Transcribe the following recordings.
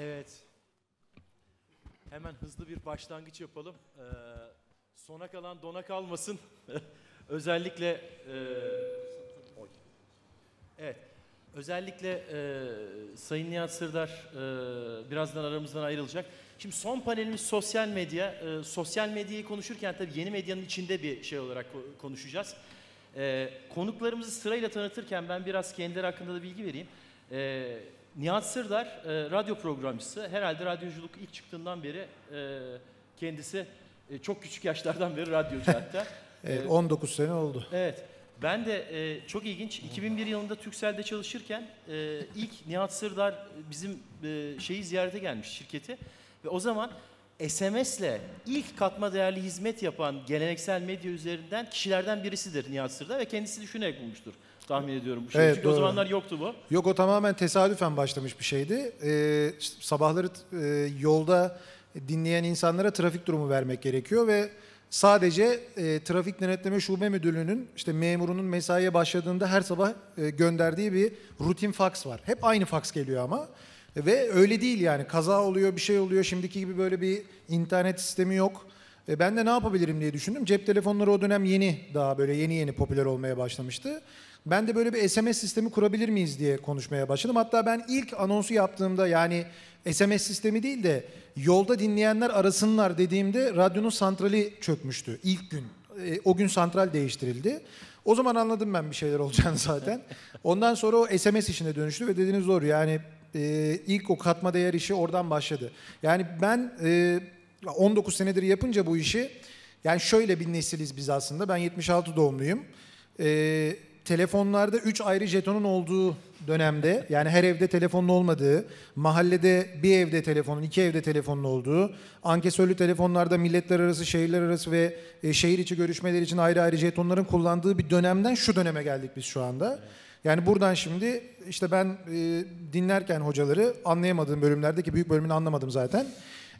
Evet. Hemen hızlı bir başlangıç yapalım. Ee, sona kalan dona kalmasın. Özellikle e, evet. Özellikle e, Sayın Nihat Sırdar e, birazdan aramızdan ayrılacak. Şimdi son panelimiz sosyal medya. E, sosyal medyayı konuşurken tabii yeni medyanın içinde bir şey olarak ko- konuşacağız. E, konuklarımızı sırayla tanıtırken ben biraz kendileri hakkında da bilgi vereyim. E, Nihat Sırdar e, radyo programcısı. Herhalde radyoculuk ilk çıktığından beri e, kendisi e, çok küçük yaşlardan beri radyocu hatta. Evet, E, 19 sene oldu. Evet. Ben de e, çok ilginç 2001 yılında Turkcell'de çalışırken e, ilk Nihat Sırdar bizim e, şeyi ziyarete gelmiş şirketi ve o zaman SMS'le ilk katma değerli hizmet yapan geleneksel medya üzerinden kişilerden birisidir Nihat Sırdar ve kendisi düşünerek bulmuştur tahmin ediyorum bu şeyi. Evet, Çünkü o doğru. zamanlar yoktu bu. Yok o tamamen tesadüfen başlamış bir şeydi. Ee, sabahları e, yolda dinleyen insanlara trafik durumu vermek gerekiyor ve sadece e, Trafik Denetleme Şube Müdürlüğü'nün işte memurunun mesaiye başladığında her sabah e, gönderdiği bir rutin faks var. Hep aynı faks geliyor ama. Ve öyle değil yani kaza oluyor bir şey oluyor şimdiki gibi böyle bir internet sistemi yok. E, ben de ne yapabilirim diye düşündüm. Cep telefonları o dönem yeni daha böyle yeni yeni popüler olmaya başlamıştı. Ben de böyle bir SMS sistemi kurabilir miyiz diye konuşmaya başladım. Hatta ben ilk anonsu yaptığımda yani SMS sistemi değil de yolda dinleyenler arasınlar dediğimde radyonun santrali çökmüştü ilk gün. E, o gün santral değiştirildi. O zaman anladım ben bir şeyler olacağını zaten. Ondan sonra o SMS işine dönüştü ve dediğiniz doğru yani e, ilk o katma değer işi oradan başladı. Yani ben e, 19 senedir yapınca bu işi yani şöyle bir nesiliz biz aslında. Ben 76 doğumluyum. E, telefonlarda 3 ayrı jetonun olduğu dönemde yani her evde telefonun olmadığı, mahallede bir evde telefonun, iki evde telefonun olduğu, ankesörlü telefonlarda milletler arası, şehirler arası ve e, şehir içi görüşmeler için ayrı ayrı jetonların kullandığı bir dönemden şu döneme geldik biz şu anda. Yani buradan şimdi işte ben e, dinlerken hocaları anlayamadığım bölümlerde ki büyük bölümünü anlamadım zaten.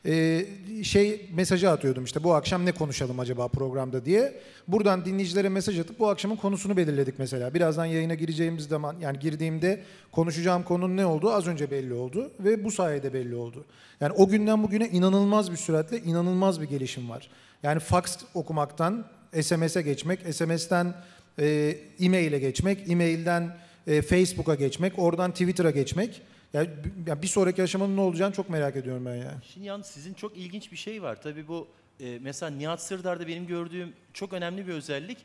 E, şey mesajı atıyordum işte bu akşam ne konuşalım acaba programda diye. Buradan dinleyicilere mesaj atıp bu akşamın konusunu belirledik mesela. Birazdan yayına gireceğimiz zaman yani girdiğimde konuşacağım konunun ne olduğu az önce belli oldu ve bu sayede belli oldu. Yani o günden bugüne inanılmaz bir süratle inanılmaz bir gelişim var. Yani fax okumaktan SMS'e geçmek, SMS'ten e, e-mail'e geçmek, e-mail'den e, Facebook'a geçmek, oradan Twitter'a geçmek. Yani, yani bir sonraki aşamanın ne olacağını çok merak ediyorum ben yani. Şimdi yalnız sizin çok ilginç bir şey var. Tabii bu e, mesela Nihat Sırdar'da benim gördüğüm çok önemli bir özellik.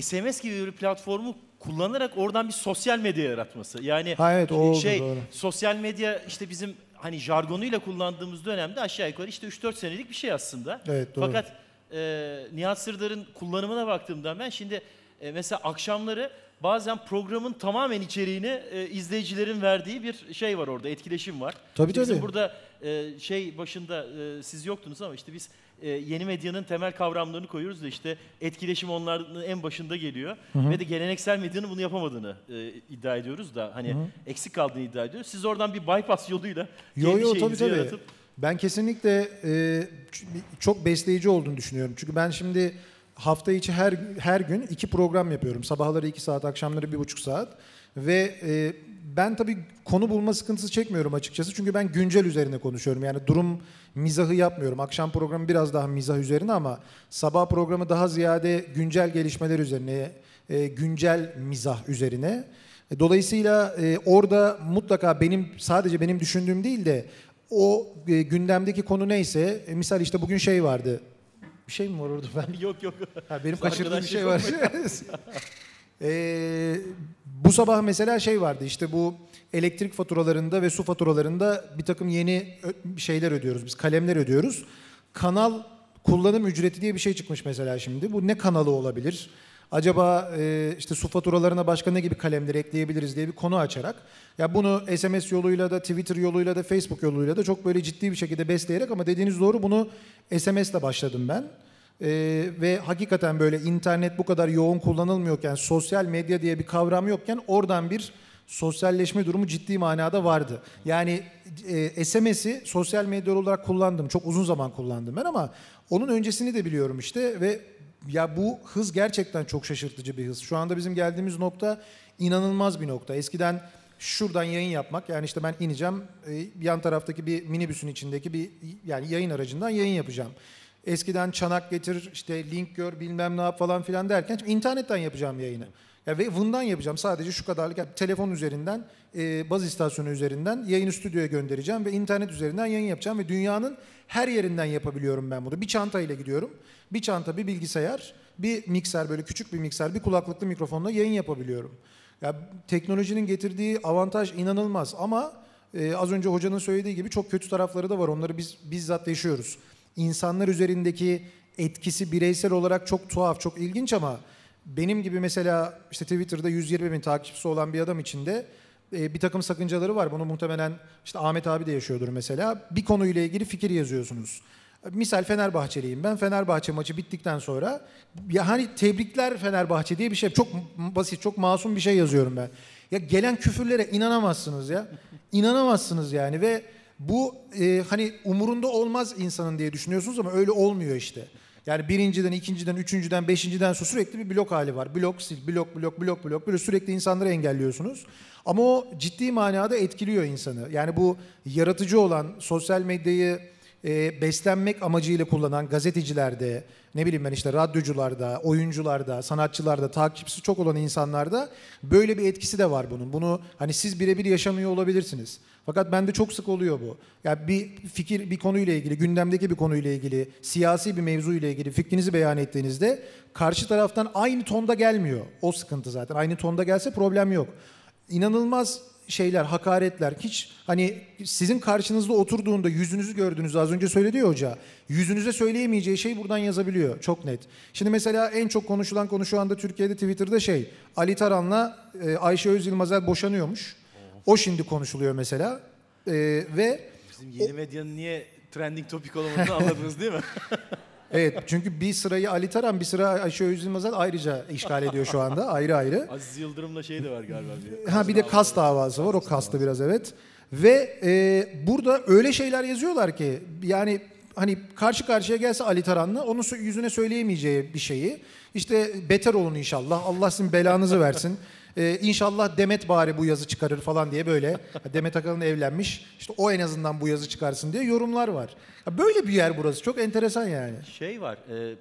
SMS gibi bir platformu kullanarak oradan bir sosyal medya yaratması. Yani Ha evet, o oldu, şey doğru. sosyal medya işte bizim hani jargonuyla kullandığımız dönemde aşağı yukarı işte 3-4 senelik bir şey aslında. Evet, doğru. Fakat e, Nihat Sırdar'ın kullanımına baktığımda ben şimdi e, mesela akşamları bazen programın tamamen içeriğini e, izleyicilerin verdiği bir şey var orada, etkileşim var. Tabii, İşte Bizim tabii. burada e, şey başında e, siz yoktunuz ama işte biz e, yeni medyanın temel kavramlarını koyuyoruz da işte etkileşim onların en başında geliyor ve de geleneksel medyanın bunu yapamadığını e, iddia ediyoruz da hani eksik kaldığını iddia ediyoruz. Siz oradan bir bypass yoluyla Yo kendi yo tabii şeyinizi tabii. yaratıp Ben kesinlikle e, çok besleyici olduğunu düşünüyorum. Çünkü ben şimdi hafta içi her her gün iki program yapıyorum. Sabahları iki saat, akşamları bir buçuk saat. Ve e, ben tabii konu bulma sıkıntısı çekmiyorum açıkçası. Çünkü ben güncel üzerine konuşuyorum. Yani durum mizahı yapmıyorum. Akşam programı biraz daha mizah üzerine ama sabah programı daha ziyade güncel gelişmeler üzerine, e, güncel mizah üzerine. E, Dolayısıyla e, orada mutlaka benim sadece benim düşündüğüm değil de o e, gündemdeki konu neyse e, misal işte bugün şey vardı. Bir şey mi var orada ben? yok yok. Ha, benim kaçırdığım bir şey var. Ee, bu sabah mesela şey vardı işte bu elektrik faturalarında ve su faturalarında bir takım yeni şeyler ödüyoruz. Biz kalemler ödüyoruz. Kanal kullanım ücreti diye bir şey çıkmış mesela şimdi. Bu ne kanalı olabilir? Acaba e, işte su faturalarına başka ne gibi kalemleri ekleyebiliriz diye bir konu açarak ya bunu SMS yoluyla da Twitter yoluyla da Facebook yoluyla da çok böyle ciddi bir şekilde besleyerek ama dediğiniz doğru bunu SMS'le başladım ben. Ee, ve hakikaten böyle internet bu kadar yoğun kullanılmıyorken, sosyal medya diye bir kavram yokken oradan bir sosyalleşme durumu ciddi manada vardı. Yani e, SMS'i sosyal medya olarak kullandım. Çok uzun zaman kullandım ben ama onun öncesini de biliyorum işte ve ya bu hız gerçekten çok şaşırtıcı bir hız. Şu anda bizim geldiğimiz nokta inanılmaz bir nokta. Eskiden şuradan yayın yapmak yani işte ben ineceğim e, yan taraftaki bir minibüsün içindeki bir yani yayın aracından yayın yapacağım. Eskiden çanak getir işte link gör bilmem ne yap falan filan derken şimdi internetten yapacağım yayını. Ya ve bundan yapacağım sadece şu kadarlık yani telefon üzerinden e, baz istasyonu üzerinden yayını stüdyoya göndereceğim ve internet üzerinden yayın yapacağım ve dünyanın her yerinden yapabiliyorum ben bunu. Bir çantayla gidiyorum. Bir çanta, bir bilgisayar, bir mikser böyle küçük bir mikser, bir kulaklıklı mikrofonla yayın yapabiliyorum. Ya teknolojinin getirdiği avantaj inanılmaz ama e, az önce hocanın söylediği gibi çok kötü tarafları da var. Onları biz bizzat yaşıyoruz. İnsanlar üzerindeki etkisi bireysel olarak çok tuhaf, çok ilginç ama benim gibi mesela işte Twitter'da 120 bin takipçisi olan bir adam için de e, bir takım sakıncaları var. Bunu muhtemelen işte Ahmet abi de yaşıyordur mesela. Bir konuyla ilgili fikir yazıyorsunuz. Misal Fenerbahçeliyim ben. Fenerbahçe maçı bittikten sonra ya hani tebrikler Fenerbahçe diye bir şey çok basit, çok masum bir şey yazıyorum ben. Ya gelen küfürlere inanamazsınız ya. İnanamazsınız yani ve bu e, hani umurunda olmaz insanın diye düşünüyorsunuz ama öyle olmuyor işte. Yani birinciden, ikinciden, üçüncüden, beşinciden sonra sürekli bir blok hali var. Blok sil, blok, blok, blok, blok. Böyle sürekli insanları engelliyorsunuz. Ama o ciddi manada etkiliyor insanı. Yani bu yaratıcı olan, sosyal medyayı e, beslenmek amacıyla kullanan gazetecilerde, ne bileyim ben işte radyocularda, oyuncularda, sanatçılarda, takipçisi çok olan insanlarda böyle bir etkisi de var bunun. Bunu hani siz birebir yaşamıyor olabilirsiniz. Fakat bende çok sık oluyor bu. Yani bir fikir, bir konuyla ilgili, gündemdeki bir konuyla ilgili, siyasi bir mevzuyla ilgili fikrinizi beyan ettiğinizde karşı taraftan aynı tonda gelmiyor. O sıkıntı zaten. Aynı tonda gelse problem yok. İnanılmaz şeyler, hakaretler hiç hani sizin karşınızda oturduğunda yüzünüzü gördüğünüzde az önce söyledi ya hoca. Yüzünüze söyleyemeyeceği şey buradan yazabiliyor. Çok net. Şimdi mesela en çok konuşulan konu şu anda Türkiye'de Twitter'da şey Ali Taran'la e, Ayşe Özilmazer boşanıyormuş. O şimdi konuşuluyor mesela. E, ve Bizim yeni medyanın niye trending topik olamadığını anladınız değil mi? Evet çünkü bir sırayı Ali Taran bir sıra Ayşe Özilmazer ayrıca işgal ediyor şu anda ayrı ayrı. Aziz Yıldırım'la şey de var galiba. Bir. Ha bir de kas davası var. O kastı biraz evet. Ve e, burada öyle şeyler yazıyorlar ki yani hani karşı karşıya gelse Ali Taran'la onun yüzüne söyleyemeyeceği bir şeyi işte beter olun inşallah. Allah sizin belanızı versin. Ee, inşallah Demet bari bu yazı çıkarır falan diye böyle. Demet Akalın evlenmiş. İşte o en azından bu yazı çıkarsın diye yorumlar var. Ya Böyle bir yer burası. Çok enteresan yani. Şey var, e,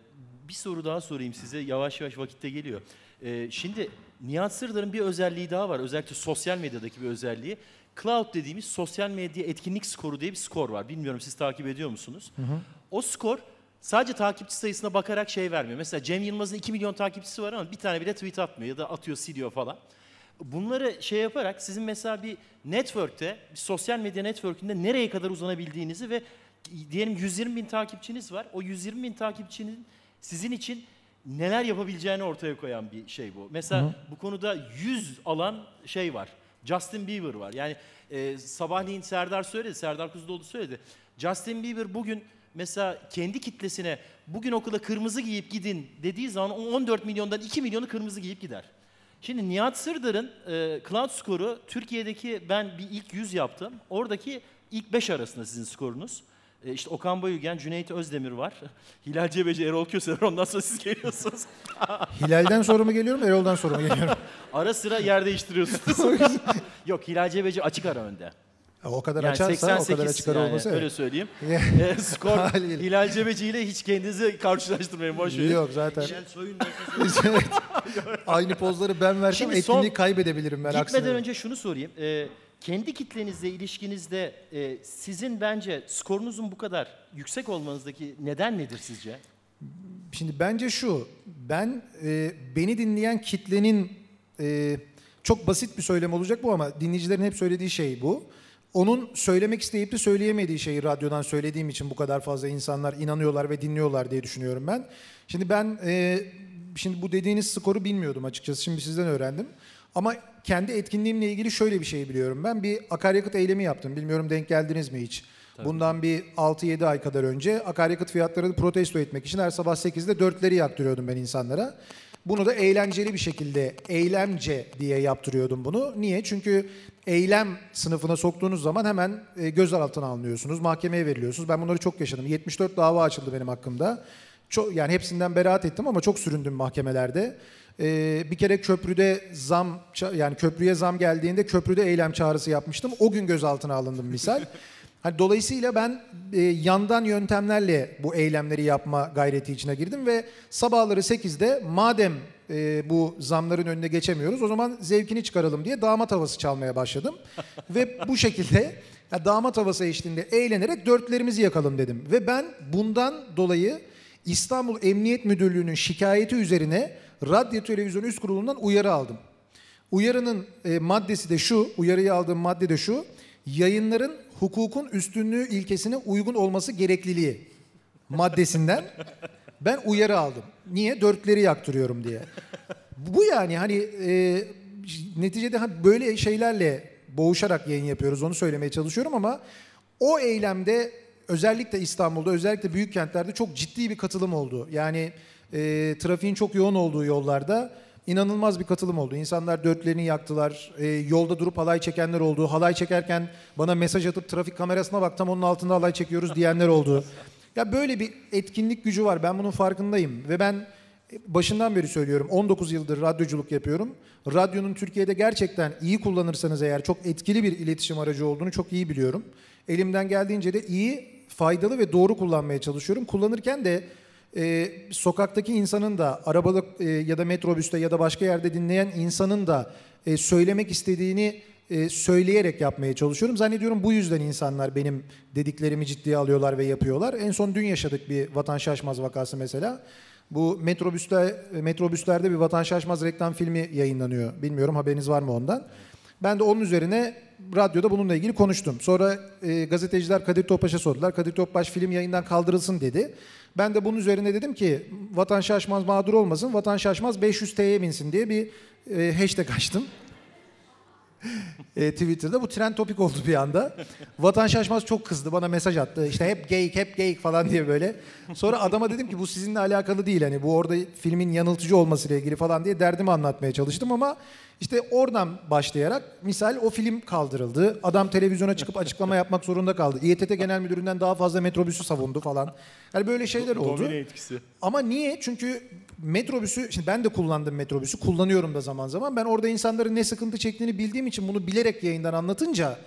bir soru daha sorayım size. Yavaş yavaş vakitte geliyor. E, şimdi Nihat Sırdar'ın bir özelliği daha var. Özellikle sosyal medyadaki bir özelliği. Cloud dediğimiz sosyal medya etkinlik skoru diye bir skor var. Bilmiyorum siz takip ediyor musunuz? O skor sadece takipçi sayısına bakarak şey vermiyor. Mesela Cem Yılmaz'ın 2 milyon takipçisi var ama bir tane bile tweet atmıyor ya da atıyor siliyor falan. Bunları şey yaparak sizin mesela bir network'te, bir sosyal medya network'ünde nereye kadar uzanabildiğinizi ve diyelim 120 bin takipçiniz var. O 120 bin takipçinin sizin için neler yapabileceğini ortaya koyan bir şey bu. Mesela bu konuda 100 alan şey var. Justin Bieber var. Yani e, sabahleyin Serdar söyledi, Serdar Kuzuloğlu söyledi. Justin Bieber bugün mesela kendi kitlesine bugün okula kırmızı giyip gidin dediği zaman o 14 milyondan 2 milyonu kırmızı giyip gider. Şimdi Nihat Sırdar'ın e, Cloud skoru Türkiye'deki ben bir ilk 100 yaptım. Oradaki ilk 5 arasında sizin skorunuz. E, işte Okan Bayülgen, Cüneyt Özdemir var. Hilal Cebeci, Erol Köseler ondan sonra siz geliyorsunuz. Hilal'den sonra mı geliyorum, Erol'dan sonra mı geliyorum? Ara sıra yer değiştiriyorsunuz. Yok Hilal Cebeci açık ara önde. Ya o kadar Yani açarsa, o 88 kadar açık ara yani, olması. öyle söyleyeyim. E, skor. Hilal Cebeci ile hiç kendinizi karşılaştırmayın boş verin. Yok zaten. Hilal Soyun nasıl Evet. Aynı pozları ben versem Şimdi son- etkinliği kaybedebilirim ben Gitmeden aksine. önce şunu sorayım. Ee, kendi kitlenizle ilişkinizde e, sizin bence skorunuzun bu kadar yüksek olmanızdaki neden nedir sizce? Şimdi bence şu, ben e, beni dinleyen kitlenin e, çok basit bir söylem olacak bu ama dinleyicilerin hep söylediği şey bu. Onun söylemek isteyip de söyleyemediği şeyi radyodan söylediğim için bu kadar fazla insanlar inanıyorlar ve dinliyorlar diye düşünüyorum ben. Şimdi ben e, şimdi bu dediğiniz skoru bilmiyordum açıkçası. Şimdi sizden öğrendim. Ama kendi etkinliğimle ilgili şöyle bir şey biliyorum. Ben bir akaryakıt eylemi yaptım. Bilmiyorum denk geldiniz mi hiç? Bundan bir 6-7 ay kadar önce akaryakıt fiyatlarını protesto etmek için her sabah 8'de dörtleri yaktırıyordum ben insanlara. Bunu da eğlenceli bir şekilde, eylemce diye yaptırıyordum bunu. Niye? Çünkü eylem sınıfına soktuğunuz zaman hemen e, gözaltına alınıyorsunuz, mahkemeye veriliyorsunuz. Ben bunları çok yaşadım. 74 dava açıldı benim hakkımda. çok yani hepsinden beraat ettim ama çok süründüm mahkemelerde. Ee, bir kere köprüde zam yani köprüye zam geldiğinde köprüde eylem çağrısı yapmıştım. O gün gözaltına alındım misal. Hani dolayısıyla ben e, yandan yöntemlerle bu eylemleri yapma gayreti içine girdim ve sabahları 8'de madem e, bu zamların önüne geçemiyoruz o zaman zevkini çıkaralım diye damat havası çalmaya başladım. ve bu şekilde ya damat havası eşliğinde eğlenerek dörtlerimizi yakalım dedim. Ve ben bundan dolayı İstanbul Emniyet Müdürlüğü'nün şikayeti üzerine Radyo Televizyon Üst Kurulu'ndan uyarı aldım. Uyarının e, maddesi de şu, uyarıyı aldığım madde de şu, yayınların hukukun üstünlüğü ilkesine uygun olması gerekliliği maddesinden ben uyarı aldım. Niye? Dörtleri yaktırıyorum diye. Bu yani hani e, neticede hani böyle şeylerle boğuşarak yayın yapıyoruz onu söylemeye çalışıyorum ama o eylemde özellikle İstanbul'da özellikle büyük kentlerde çok ciddi bir katılım oldu. Yani e, trafiğin çok yoğun olduğu yollarda inanılmaz bir katılım oldu. İnsanlar dörtlerini yaktılar. E, yolda durup halay çekenler oldu. Halay çekerken bana mesaj atıp trafik kamerasına bak tam onun altında halay çekiyoruz diyenler oldu. Ya böyle bir etkinlik gücü var. Ben bunun farkındayım ve ben başından beri söylüyorum 19 yıldır radyoculuk yapıyorum. Radyonun Türkiye'de gerçekten iyi kullanırsanız eğer çok etkili bir iletişim aracı olduğunu çok iyi biliyorum. Elimden geldiğince de iyi, faydalı ve doğru kullanmaya çalışıyorum. Kullanırken de e, sokaktaki insanın da arabada e, ya da metrobüste ya da başka yerde dinleyen insanın da e, söylemek istediğini e, söyleyerek yapmaya çalışıyorum. Zannediyorum bu yüzden insanlar benim dediklerimi ciddiye alıyorlar ve yapıyorlar. En son dün yaşadık bir Vatan Şaşmaz vakası mesela. Bu metrobüste, metrobüslerde bir Vatan Şaşmaz reklam filmi yayınlanıyor. Bilmiyorum haberiniz var mı ondan. Ben de onun üzerine radyoda bununla ilgili konuştum. Sonra e, gazeteciler Kadir Topbaş'a sordular. Kadir Topbaş film yayından kaldırılsın dedi. Ben de bunun üzerine dedim ki Vatan Şaşmaz mağdur olmasın, Vatan Şaşmaz 500 T'ye binsin diye bir e, hashtag açtım. e, Twitter'da bu trend topik oldu bir anda. Vatan Şaşmaz çok kızdı bana mesaj attı. İşte hep geyik hep geyik falan diye böyle. Sonra adama dedim ki bu sizinle alakalı değil. Hani bu orada filmin yanıltıcı olmasıyla ilgili falan diye derdimi anlatmaya çalıştım ama işte oradan başlayarak misal o film kaldırıldı. Adam televizyona çıkıp açıklama yapmak zorunda kaldı. İETT Genel Müdürü'nden daha fazla metrobüsü savundu falan. Yani böyle şeyler oldu. Domine etkisi. Ama niye? Çünkü metrobüsü, şimdi ben de kullandım metrobüsü, kullanıyorum da zaman zaman. Ben orada insanların ne sıkıntı çektiğini bildiğim için bunu bilerek yayından anlatınca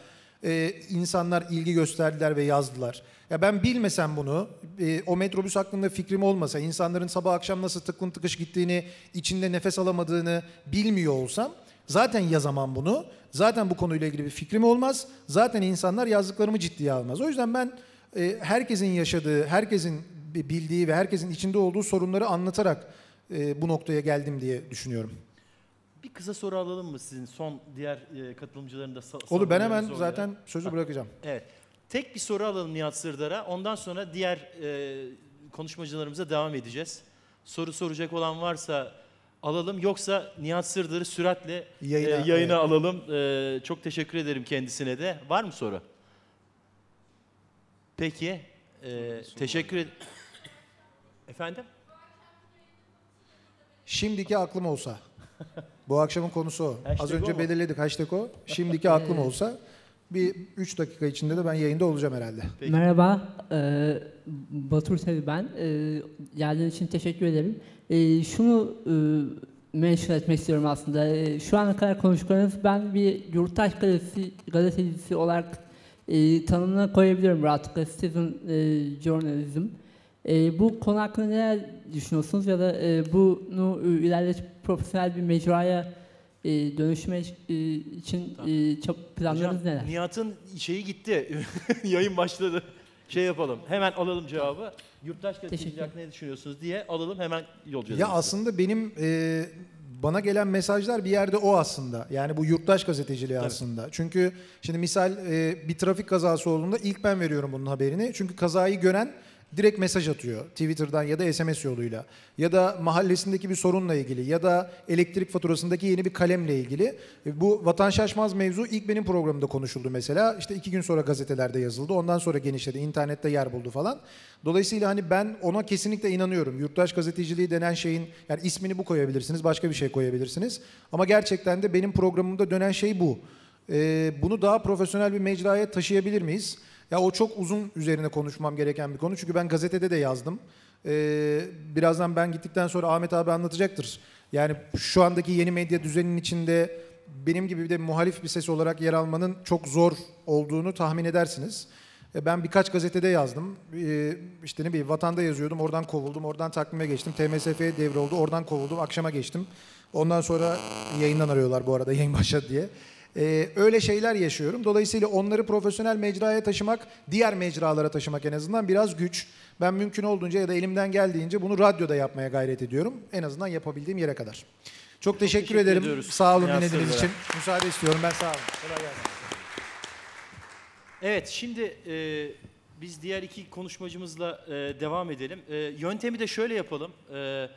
e, insanlar ilgi gösterdiler ve yazdılar. Ya ben bilmesem bunu, e, o metrobüs hakkında fikrim olmasa, insanların sabah akşam nasıl tıklım tıkış gittiğini, içinde nefes alamadığını bilmiyor olsam zaten yazamam bunu. Zaten bu konuyla ilgili bir fikrim olmaz. Zaten insanlar yazdıklarımı ciddiye almaz. O yüzden ben e, herkesin yaşadığı, herkesin bildiği ve herkesin içinde olduğu sorunları anlatarak e, bu noktaya geldim diye düşünüyorum. Bir kısa soru alalım mı sizin son diğer e, katılımcıların da sa- Olur ben hemen oraya? zaten sözü bırakacağım. Evet. Tek bir soru alalım Nihat Sırdar'a. Ondan sonra diğer e, konuşmacılarımıza devam edeceğiz. Soru soracak olan varsa alalım. Yoksa Nihat Sırdar'ı süratle Yayına, e, yayına evet. alalım. E, çok teşekkür ederim kendisine de. Var mı soru? Peki. E, teşekkür ederim. Efendim? Şimdiki aklım olsa. Bu akşamın konusu o. Az Hashtag o önce mu? belirledik hashtag o. Şimdiki aklım olsa bir 3 dakika içinde de ben yayında olacağım herhalde. Peki. Merhaba, e, Batur Sevi ben. E, geldiğiniz için teşekkür ederim. E, şunu e, mention etmek istiyorum aslında. E, şu ana kadar konuştuklarınız ben bir yurttaş gazetesi, gazetecisi olarak e, tanımına koyabilirim rahatlıkla. Citizen e, Journalism. E, bu konu hakkında neler düşünüyorsunuz ya da e, bunu e, ilerletip profesyonel bir mecraya e, dönüşme e, için e, çok planlarınız Hocam, neler? Nihat'ın şeyi gitti. Yayın başladı. Şey yapalım. Hemen alalım cevabı. Yurttaş Teşekkür ne düşünüyorsunuz diye alalım. Hemen yolcu Ya aslında benim e, bana gelen mesajlar bir yerde o aslında. Yani bu yurttaş gazeteciliği Tabii. aslında. Çünkü şimdi misal e, bir trafik kazası olduğunda ilk ben veriyorum bunun haberini. Çünkü kazayı gören direkt mesaj atıyor Twitter'dan ya da SMS yoluyla. Ya da mahallesindeki bir sorunla ilgili ya da elektrik faturasındaki yeni bir kalemle ilgili. E, Bu Vatan Şaşmaz mevzu ilk benim programımda konuşuldu mesela. İşte iki gün sonra gazetelerde yazıldı. Ondan sonra genişledi. internette yer buldu falan. Dolayısıyla hani ben ona kesinlikle inanıyorum. Yurttaş gazeteciliği denen şeyin yani ismini bu koyabilirsiniz, başka bir şey koyabilirsiniz. Ama gerçekten de benim programımda dönen şey bu. Ee, bunu daha profesyonel bir mecraya taşıyabilir miyiz? Ya o çok uzun üzerine konuşmam gereken bir konu. Çünkü ben gazetede de yazdım. Ee, birazdan ben gittikten sonra Ahmet abi anlatacaktır. Yani şu andaki yeni medya düzeninin içinde benim gibi bir de muhalif bir ses olarak yer almanın çok zor olduğunu tahmin edersiniz. E, Ben birkaç gazetede yazdım. Ee, İşte ne bileyim Vatan'da yazıyordum. Oradan kovuldum. Oradan takvime geçtim. TMSF'ye devroldu. Oradan kovuldum. Akşama geçtim. Ondan sonra yayından arıyorlar bu arada yayın başladı diye. Ee, öyle şeyler yaşıyorum. Dolayısıyla onları profesyonel mecraya taşımak, diğer mecralara taşımak en azından biraz güç. Ben mümkün olduğunca ya da elimden geldiğince bunu radyoda yapmaya gayret ediyorum. En azından yapabildiğim yere kadar. Çok teşekkür, teşekkür ederim. ediyoruz. Sağ olun dinlediğiniz için. Müsaade istiyorum. Ben sağ olun. Kolay gelsin. Evet, şimdi e, biz diğer iki konuşmacımızla e, devam edelim. E, yöntemi de şöyle yapalım. E,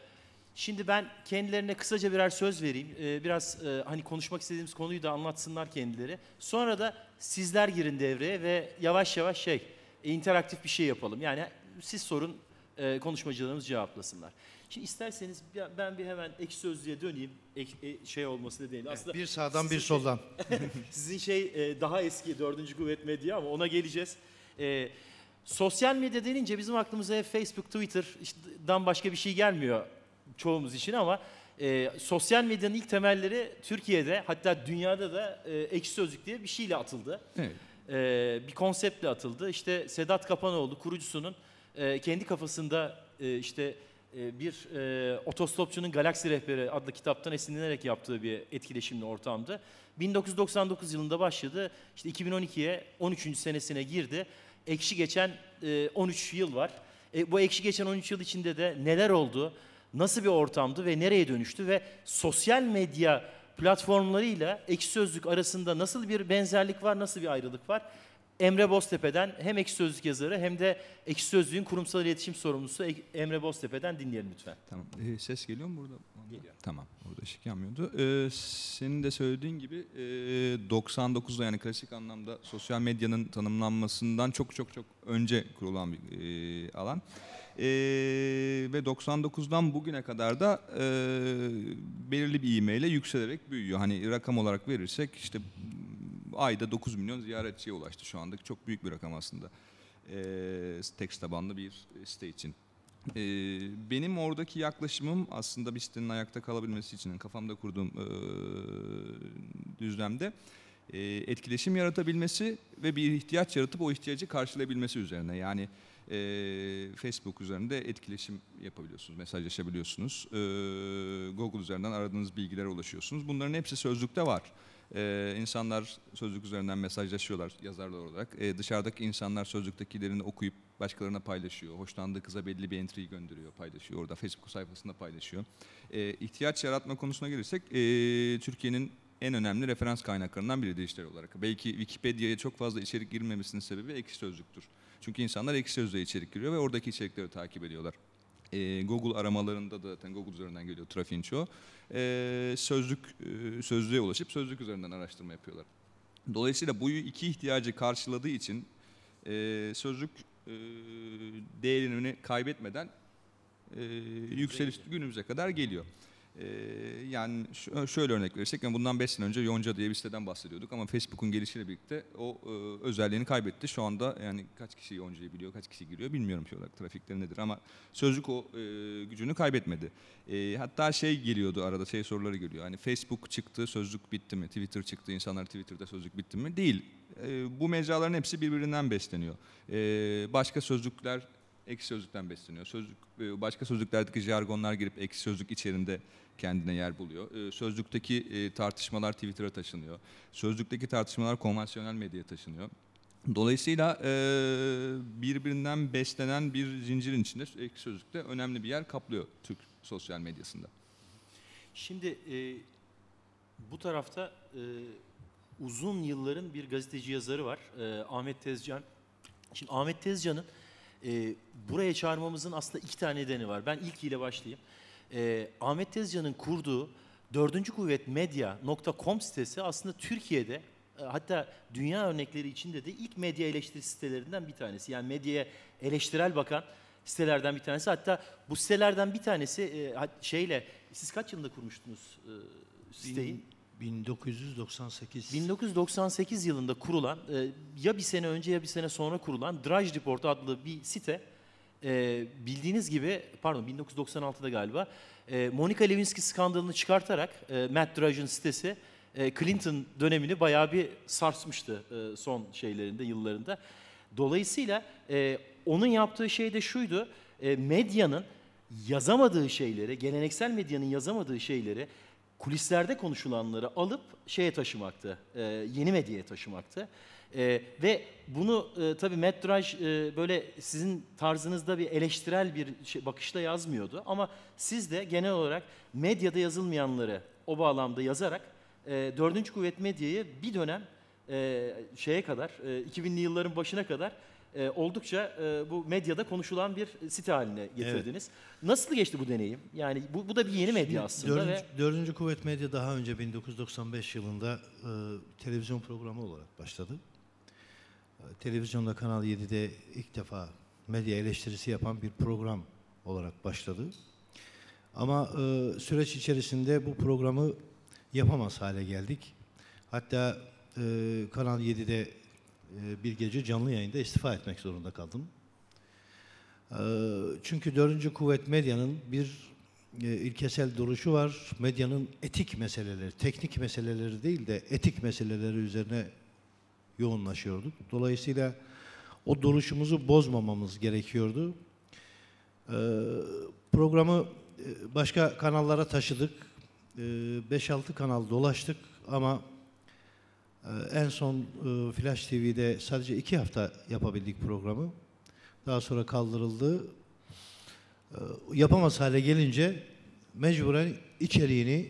şimdi ben kendilerine kısaca birer söz vereyim. E, biraz e, hani konuşmak istediğimiz konuyu da anlatsınlar kendileri. Sonra da sizler girin devreye ve yavaş yavaş şey, interaktif bir şey yapalım. Yani siz sorun, e, konuşmacılarımız cevaplasınlar. Şimdi isterseniz ben bir hemen ek sözlüğe döneyim. Ek, e, şey olması nedeniyle. Aslında Bir sağdan bir soldan. sizin şey e, daha eski dördüncü kuvvet medya ama ona geleceğiz. E, sosyal medya denince bizim aklımıza hep Facebook, Twitter'dan başka bir şey gelmiyor çoğumuz için ama e, sosyal medyanın ilk temelleri Türkiye'de hatta dünyada da e, ekşi sözlük diye bir şeyle atıldı. Evet. E, bir konseptle atıldı. İşte Sedat Kapanoğlu kurucusunun e, kendi kafasında e, işte e, bir e, otostopçunun Galaksi Rehberi adlı kitaptan esinlenerek yaptığı bir etkileşimli ortamdı. 1999 yılında başladı. İşte 2012'ye 13. senesine girdi. Ekşi geçen e, 13 yıl var. E, bu ekşi geçen 13 yıl içinde de neler oldu? Nasıl bir ortamdı ve nereye dönüştü ve sosyal medya platformlarıyla ekşi sözlük arasında nasıl bir benzerlik var, nasıl bir ayrılık var? Emre Boztepe'den hem ekşi sözlük yazarı hem de ekşi sözlüğün kurumsal iletişim sorumlusu Emre Boztepe'den dinleyelim lütfen. Tamam. Ee, ses geliyor mu burada? Geliyor. Tamam. Burada ışık yanmıyordu. Ee, senin de söylediğin gibi e, 99'da yani klasik anlamda sosyal medyanın tanımlanmasından çok çok çok önce kurulan bir e, alan. E, ve 99'dan bugüne kadar da e, belirli bir ivmeyle yükselerek büyüyor. Hani rakam olarak verirsek işte ayda 9 milyon ziyaretçiye ulaştı şu anda. Çok büyük bir rakam aslında. E, tekst tabanlı bir site için. Ee, benim oradaki yaklaşımım aslında bir sitenin ayakta kalabilmesi için kafamda kurduğum e, düzlemde e, etkileşim yaratabilmesi ve bir ihtiyaç yaratıp o ihtiyacı karşılayabilmesi üzerine. Yani e, Facebook üzerinde etkileşim yapabiliyorsunuz, mesajlaşabiliyorsunuz. E, Google üzerinden aradığınız bilgilere ulaşıyorsunuz. Bunların hepsi sözlükte var. Ee, insanlar sözlük üzerinden mesajlaşıyorlar yazarlar olarak. Ee, dışarıdaki insanlar sözlüktekilerini okuyup başkalarına paylaşıyor. Hoşlandığı kıza belli bir entry gönderiyor, paylaşıyor. Orada Facebook sayfasında paylaşıyor. Ee, ihtiyaç yaratma konusuna gelirsek ee, Türkiye'nin en önemli referans kaynaklarından biri dijital olarak. Belki Wikipedia'ya çok fazla içerik girmemesinin sebebi ekşi sözlüktür. Çünkü insanlar ekşi sözlüğe içerik giriyor ve oradaki içerikleri takip ediyorlar. Ee, Google aramalarında da zaten Google üzerinden geliyor trafiğin çoğu. Ee, sözlük e, sözlüğe ulaşıp sözlük üzerinden araştırma yapıyorlar. Dolayısıyla bu iki ihtiyacı karşıladığı için e, sözlük e, değerini kaybetmeden e, yükseliş günümüze kadar geliyor. E, yani şöyle örnek verirsek, yani bundan 5 sene önce Yonca diye bir siteden bahsediyorduk ama Facebook'un gelişiyle birlikte o özelliğini kaybetti. Şu anda yani kaç kişi Yonca'yı biliyor, kaç kişi giriyor bilmiyorum şey olarak trafikleri nedir ama sözlük o e, gücünü kaybetmedi. E, hatta şey geliyordu arada şey soruları geliyor. Hani Facebook çıktı, sözlük bitti mi? Twitter çıktı, insanlar Twitter'da sözlük bitti mi? Değil. E, bu mecraların hepsi birbirinden besleniyor. Başka sözlükler ekşi sözlükten besleniyor. Sözlük e, başka sözlüklerdeki jargonlar girip ekşi sözlük içerisinde kendine yer buluyor. E, Sözlükteki e, tartışmalar Twitter'a taşınıyor. Sözlükteki tartışmalar konvansiyonel medyaya taşınıyor. Dolayısıyla birbirinden beslenen bir zincirin içinde ekşi sözlükte önemli bir yer kaplıyor Türk sosyal medyasında. Şimdi bu tarafta uzun yılların bir gazeteci yazarı var. Ahmet Tezcan. Şimdi Ahmet Tezcan'ın e, buraya çağırmamızın aslında iki tane nedeni var. Ben ilkiyle başlayayım. E, Ahmet Tezcan'ın kurduğu 4. Kuvvet Medya.com sitesi aslında Türkiye'de e, hatta dünya örnekleri içinde de ilk medya eleştiri sitelerinden bir tanesi. Yani medyaya eleştirel bakan sitelerden bir tanesi. Hatta bu sitelerden bir tanesi e, şeyle siz kaç yılında kurmuştunuz e, siteyi? 1998. 1998 yılında kurulan, e, ya bir sene önce ya bir sene sonra kurulan Drudge Report adlı bir site. e, bildiğiniz gibi pardon 1996'da galiba e, Monica Lewinsky skandalını çıkartarak Matt Drage'ın sitesi Clinton dönemini bayağı bir sarsmıştı son şeylerinde yıllarında. Dolayısıyla onun yaptığı şey de şuydu. Medyanın yazamadığı şeyleri, geleneksel medyanın yazamadığı şeyleri kulislerde konuşulanları alıp şeye taşımaktı, e, yeni medyaya taşımaktı. E, ve bunu e, tabii Drage e, böyle sizin tarzınızda bir eleştirel bir şey, bakışla yazmıyordu. Ama siz de genel olarak medyada yazılmayanları o bağlamda yazarak e, Dördüncü Kuvvet Medya'yı bir dönem e, şeye kadar, e, 2000'li yılların başına kadar e, oldukça e, bu medyada konuşulan bir site haline getirdiniz. Nasıl geçti bu deneyim? Yani bu, bu da bir yeni medya Şimdi aslında Dördüncü, ve Dördüncü Kuvvet Medya daha önce 1995 yılında e, televizyon programı olarak başladı. E, televizyonda Kanal 7'de ilk defa medya eleştirisi yapan bir program olarak başladı. Ama e, süreç içerisinde bu programı yapamaz hale geldik. Hatta e, Kanal 7'de e, bir gece canlı yayında istifa etmek zorunda kaldım. Ee, Çünkü dördüncü kuvvet medyanın bir e, ilkesel duruşu var. Medyanın etik meseleleri, teknik meseleleri değil de etik meseleleri üzerine yoğunlaşıyorduk. Dolayısıyla o duruşumuzu bozmamamız gerekiyordu. Ee, Programı e, başka kanallara taşıdık. 5-6 kanal dolaştık ama en son e, Flash TV'de sadece iki hafta yapabildik programı. Daha sonra kaldırıldı. Ee, Yapamaz hale gelince mecburen içeriğini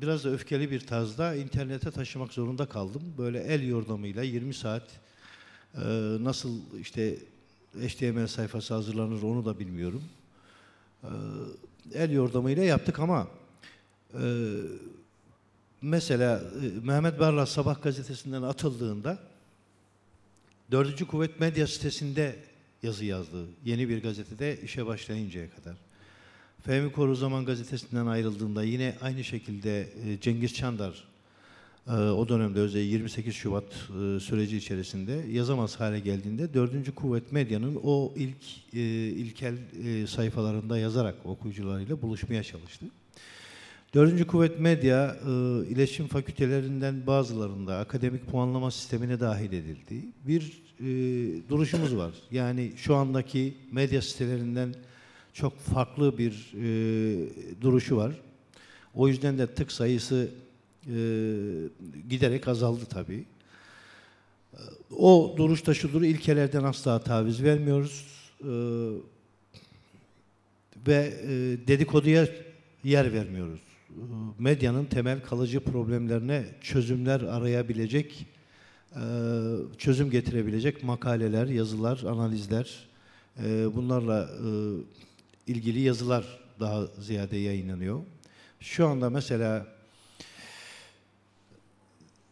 biraz da öfkeli bir tarzda internete taşımak zorunda kaldım. Böyle el yordamıyla 20 saat e, nasıl işte HTML sayfası hazırlanır onu da bilmiyorum. Ee, El yordamıyla yaptık ama e, mesela e, Mehmet Barlas Sabah gazetesinden atıldığında 4. Kuvvet Medya sitesinde yazı yazdı. Yeni bir gazetede işe başlayıncaya kadar. Fehmi Koruzaman gazetesinden ayrıldığında yine aynı şekilde e, Cengiz Çandar e, o dönemde özellikle 28 Şubat süreci içerisinde yazamaz hale geldiğinde 4. Kuvvet Medya'nın o ilk ilkel sayfalarında yazarak okuyucularıyla buluşmaya çalıştı. 4. Kuvvet Medya e, iletişim fakültelerinden bazılarında akademik puanlama sistemine dahil edildi. Bir e, duruşumuz var. Yani şu andaki medya sitelerinden çok farklı bir e, duruşu var. O yüzden de tık sayısı e, giderek azaldı tabii. O duruşta şudur, ilkelerden asla taviz vermiyoruz. E, ve e, dedikoduya yer vermiyoruz. Medyanın temel kalıcı problemlerine çözümler arayabilecek, e, çözüm getirebilecek makaleler, yazılar, analizler, e, bunlarla e, ilgili yazılar daha ziyade yayınlanıyor. Şu anda mesela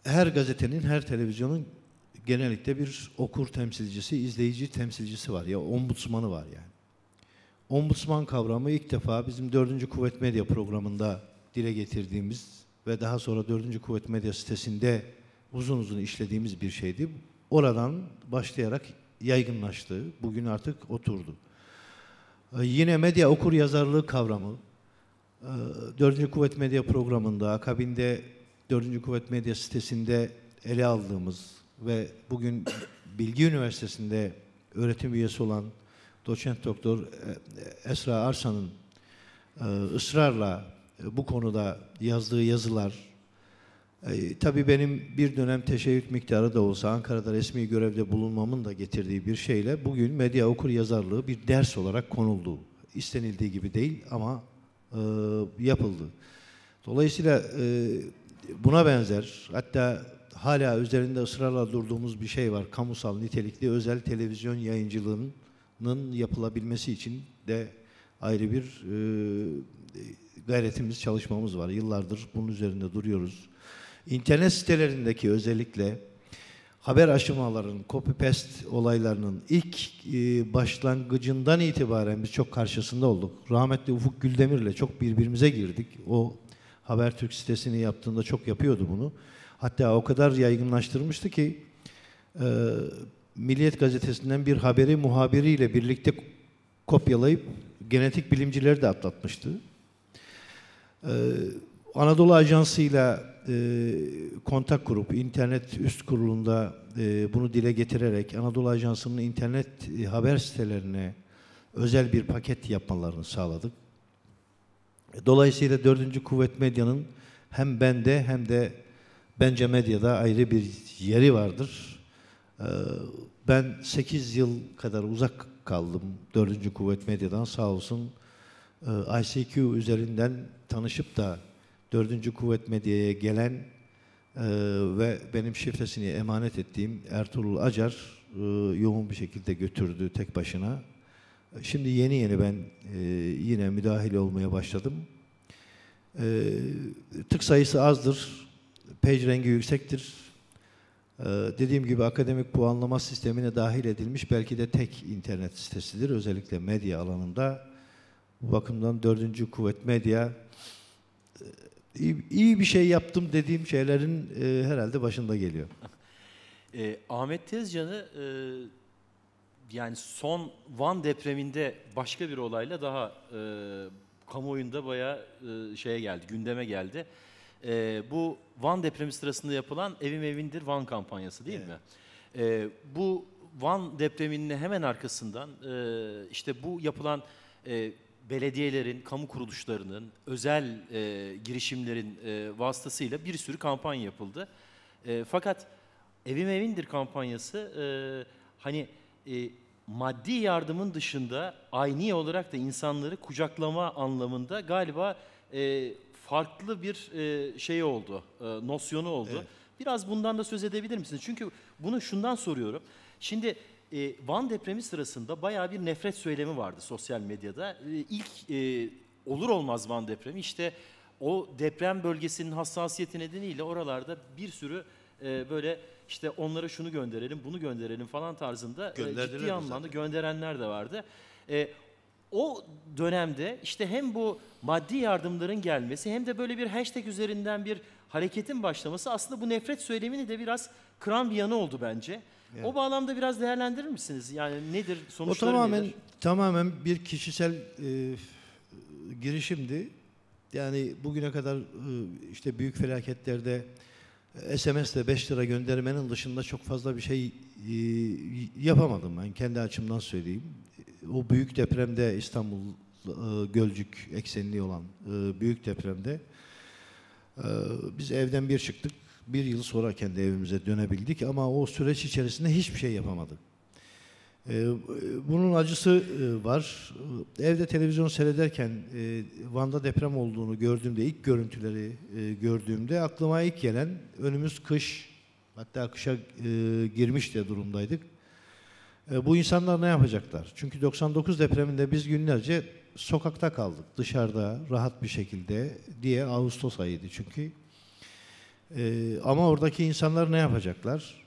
her gazetenin, her televizyonun genellikle bir okur temsilcisi, izleyici temsilcisi var ya ombudsmanı var yani. Ombudsman kavramı ilk defa bizim 4. Kuvvet Medya programında dile getirdiğimiz ve daha sonra 4. Kuvvet Medya sitesinde uzun uzun işlediğimiz bir şeydi. Oradan başlayarak yaygınlaştı. Bugün artık oturdu. Ee, Yine medya okur yazarlığı kavramı e, 4. Kuvvet Medya programında akabinde 4. Kuvvet Medya sitesinde ele aldığımız ve bugün Bilgi Üniversitesi'nde öğretim üyesi olan doçent doktor e, Esra Arslan'ın e, ısrarla e, bu konuda yazdığı yazılar e, tabii benim bir dönem teşebbüs miktarı da olsa Ankara'da resmi görevde bulunmamın da getirdiği bir şeyle bugün medya okur yazarlığı bir ders olarak konuldu. İstenildiği gibi değil ama e, yapıldı. Dolayısıyla e, buna benzer hatta hala üzerinde ısrarla durduğumuz bir şey var. Kamusal nitelikli özel televizyon yayıncılığının yapılabilmesi için de ayrı bir e, gayretimiz, çalışmamız var. Yıllardır bunun üzerinde duruyoruz. İnternet sitelerindeki özellikle haber aşımaların, copy-paste olaylarının ilk e, başlangıcından itibaren biz çok karşısında olduk. Rahmetli Ufuk Güldemir'le çok birbirimize girdik. O Habertürk sitesini yaptığında çok yapıyordu bunu. Hatta o kadar yaygınlaştırmıştı ki e, Milliyet Gazetesi'nden bir haberi muhabiriyle birlikte kopyalayıp genetik bilimcileri de atlatmıştı. Ee, Anadolu Ajansı'yla e, kontak kurup internet üst kurulunda e, bunu dile getirerek Anadolu Ajansı'nın internet e, haber sitelerine özel bir paket yapmalarını sağladık. Dolayısıyla dördüncü kuvvet medyanın hem bende hem de bence medyada ayrı bir yeri vardır. Ee, ben 8 yıl kadar uzak kaldım dördüncü kuvvet medyadan sağ olsun. Ee, ICQ üzerinden tanışıp da dördüncü kuvvet medyaya gelen e, ve benim şifresini emanet ettiğim Ertuğrul Acar e, yoğun bir şekilde götürdü tek başına. Şimdi yeni yeni ben e, yine müdahil olmaya başladım. E, tık sayısı azdır, page rengi yüksektir. E, dediğim gibi akademik puanlama sistemine dahil edilmiş belki de tek internet sitesidir. Özellikle medya alanında. Bu bakımdan dördüncü kuvvet medya e, iyi, iyi bir şey yaptım dediğim şeylerin e, herhalde başında geliyor. E, Ahmet Tezcan'ı e, yani son Van depreminde başka bir olayla daha e, kamuoyunda bayağı e, şeye geldi, gündeme geldi. E, bu Van depremi sırasında yapılan Evim Evindir Van kampanyası değil mi? E, bu Van depreminin hemen arkasından e, işte bu yapılan e, belediyelerin, kamu kuruluşlarının, özel e, girişimlerin e, vasıtasıyla bir sürü kampanya yapıldı. E, fakat Evim Evindir kampanyası e, hani e, maddi yardımın dışında aynı olarak da insanları kucaklama anlamında galiba e, farklı bir e, şey oldu, e, nosyonu oldu. Evet. Biraz bundan da söz edebilir misiniz? Çünkü bunu şundan soruyorum. Şimdi e, Van depremi sırasında bayağı bir nefret söylemi vardı sosyal medyada. E, ilk e, olur olmaz Van depremi işte o deprem bölgesinin hassasiyeti nedeniyle oralarda bir sürü e, böyle işte onlara şunu gönderelim, bunu gönderelim falan tarzında e, ciddi anlamda zaten. gönderenler de vardı. E, o dönemde işte hem bu maddi yardımların gelmesi hem de böyle bir hashtag üzerinden bir hareketin başlaması aslında bu nefret söylemini de biraz kıran bir yanı oldu bence. Yani. O bağlamda biraz değerlendirir misiniz? Yani nedir O sonuçları tamamen nedir? tamamen bir kişisel e, girişimdi. Yani bugüne kadar e, işte büyük felaketlerde SMS'le 5 lira göndermenin dışında çok fazla bir şey e, yapamadım ben kendi açımdan söyleyeyim. O büyük depremde İstanbul e, Gölcük eksenli olan e, büyük depremde e, biz evden bir çıktık. Bir yıl sonra kendi evimize dönebildik ama o süreç içerisinde hiçbir şey yapamadık. Ee, Bunun acısı e, var. Evde televizyon seyrederken e, Van'da deprem olduğunu gördüğümde, ilk görüntüleri e, gördüğümde aklıma ilk gelen önümüz kış, hatta kışa e, girmiş de durumdaydık. E, Bu insanlar ne yapacaklar? Çünkü 99 depreminde biz günlerce sokakta kaldık, dışarıda rahat bir şekilde diye Ağustos ayıydı çünkü. E, Ama oradaki insanlar ne yapacaklar?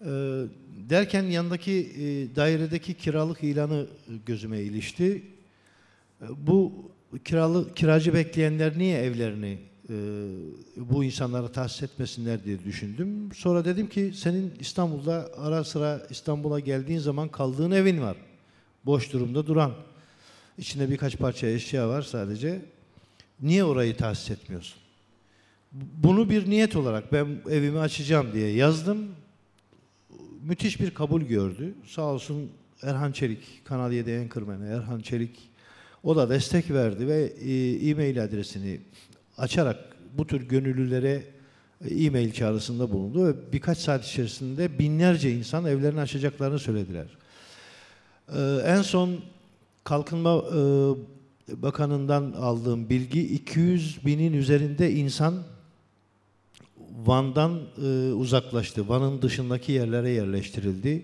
Ee, derken yandaki e, dairedeki kiralık ilanı gözüme ilişti. Ee, bu kiralı kiracı bekleyenler niye evlerini e, bu insanlara tahsis etmesinler diye düşündüm. Sonra dedim ki senin İstanbul'da ara sıra İstanbul'a geldiğin zaman kaldığın evin var. Boş durumda duran. İçinde birkaç parça eşya var sadece. Niye orayı tahsis etmiyorsun? Bunu bir niyet olarak ben evimi açacağım diye yazdım müthiş bir kabul gördü. Sağ olsun Erhan Çelik, Kanal 7 Anchorman'ı Erhan Çelik o da destek verdi ve e, e-mail adresini açarak bu tür gönüllülere e, e-mail çağrısında bulundu ve birkaç saat içerisinde binlerce insan evlerini açacaklarını söylediler. Ee, en son Kalkınma e, Bakanı'ndan aldığım bilgi 200 binin üzerinde insan Van'dan e, uzaklaştı. Van'ın dışındaki yerlere yerleştirildi.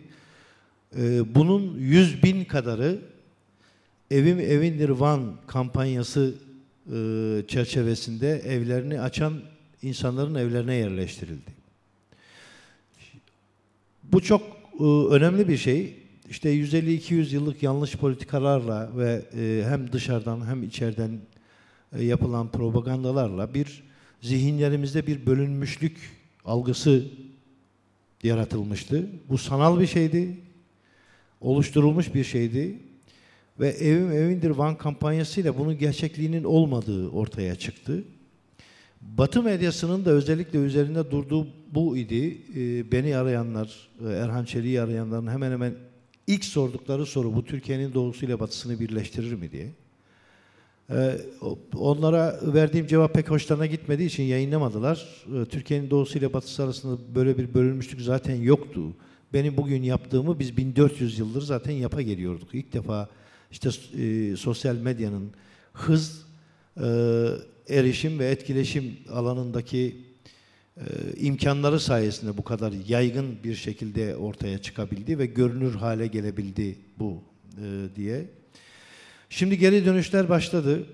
E, bunun 100 bin kadarı Evim Evindir Van kampanyası e, çerçevesinde evlerini açan insanların evlerine yerleştirildi. Bu çok e, önemli bir şey. İşte 150-200 yıllık yanlış politikalarla ve e, hem dışarıdan hem içeriden e, yapılan propagandalarla bir zihinlerimizde bir bölünmüşlük algısı yaratılmıştı. Bu sanal bir şeydi, oluşturulmuş bir şeydi. Ve evim evindir Van kampanyasıyla bunun gerçekliğinin olmadığı ortaya çıktı. Batı medyasının da özellikle üzerinde durduğu bu idi. Ee, beni arayanlar, e, Erhan Çelik'i arayanların hemen hemen ilk sordukları soru bu Türkiye'nin doğusuyla batısını birleştirir mi diye. Ee, onlara verdiğim cevap pek hoşlarına gitmediği için yayınlamadılar. Ee, Türkiye'nin doğusuyla batısı arasında böyle bir bölünmüşlük zaten yoktu. Benim bugün yaptığımı biz 1400 yıldır zaten yapa geliyorduk. İlk defa işte e, sosyal medyanın hız, e, erişim ve etkileşim alanındaki e, imkanları sayesinde bu kadar yaygın bir şekilde ortaya çıkabildi ve görünür hale gelebildi bu e, diye. Şimdi geri dönüşler başladı.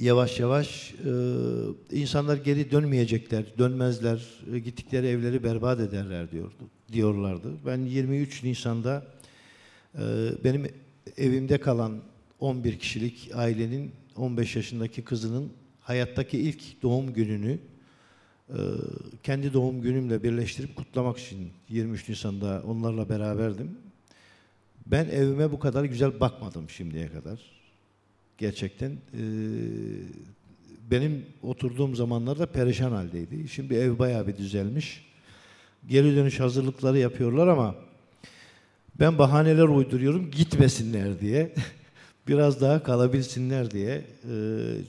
Yavaş yavaş e, insanlar geri dönmeyecekler, dönmezler, e, gittikleri evleri berbat ederler diyordu, diyorlardı. Ben 23 Nisan'da e, benim evimde kalan 11 kişilik ailenin 15 yaşındaki kızının hayattaki ilk doğum gününü e, kendi doğum günümle birleştirip kutlamak için 23 Nisan'da onlarla beraberdim. Ben evime bu kadar güzel bakmadım şimdiye kadar. Gerçekten e, benim oturduğum zamanlarda perişan haldeydi. Şimdi ev bayağı bir düzelmiş. Geri dönüş hazırlıkları yapıyorlar ama ben bahaneler uyduruyorum gitmesinler diye. Biraz daha kalabilsinler diye. E,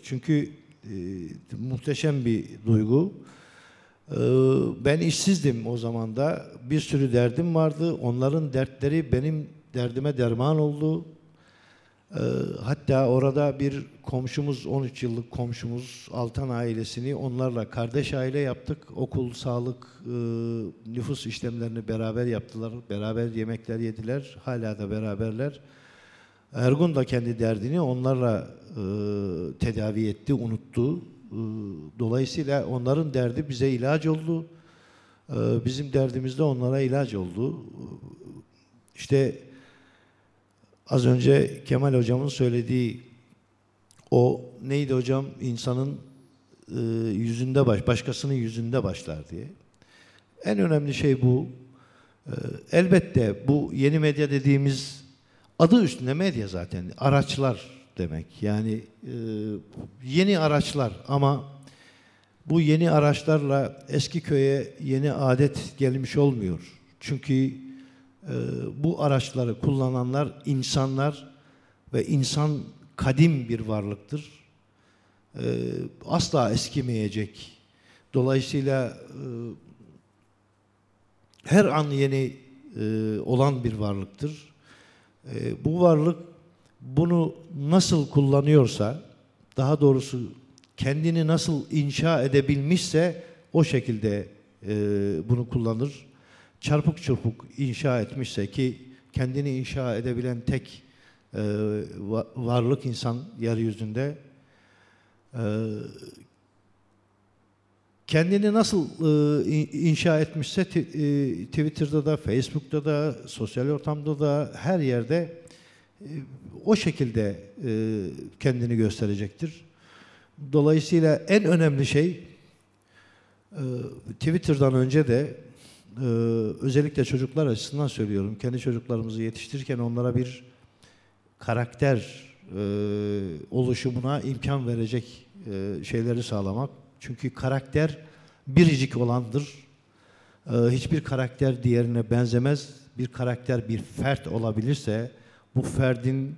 çünkü e, muhteşem bir duygu. Ee, Ben işsizdim o zaman da. Bir sürü derdim vardı. Onların dertleri benim derdime derman oldu. Ee, Hatta orada bir komşumuz, 13 yıllık komşumuz Altan ailesini onlarla kardeş aile yaptık. Okul, sağlık, e, nüfus işlemlerini beraber yaptılar. Beraber yemekler yediler. Hala da beraberler. Ergun da kendi derdini onlarla e, tedavi etti, unuttu. E, dolayısıyla onların derdi bize ilaç oldu. E, bizim derdimiz de onlara ilaç oldu. İşte az önce Kemal hocamın söylediği o neydi hocam insanın e, yüzünde baş, başkasının yüzünde başlar diye. En önemli şey bu. E, elbette bu yeni medya dediğimiz adı üstünde medya zaten araçlar demek. Yani e, yeni araçlar ama bu yeni araçlarla eski köye yeni adet gelmiş olmuyor. Çünkü bu araçları kullananlar insanlar ve insan kadim bir varlıktır. E, asla eskimeyecek. Dolayısıyla e, her an yeni e, olan bir varlıktır. E, bu varlık bunu nasıl kullanıyorsa, daha doğrusu kendini nasıl inşa edebilmişse o şekilde e, bunu kullanır. Çarpık çırpık inşa etmişse ki kendini inşa edebilen tek e, va- varlık insan yeryüzünde e, kendini nasıl e, in- inşa etmişse e, Twitter'da da, Facebook'ta da, sosyal ortamda da her yerde e, o şekilde e, kendini gösterecektir. Dolayısıyla en önemli şey e, Twitter'dan önce de e, özellikle çocuklar açısından söylüyorum. Kendi çocuklarımızı yetiştirirken onlara bir karakter e, oluşumuna imkan verecek e, şeyleri sağlamak. Çünkü karakter biricik olandır. E, hiçbir karakter diğerine benzemez. Bir karakter bir fert olabilirse bu ferdin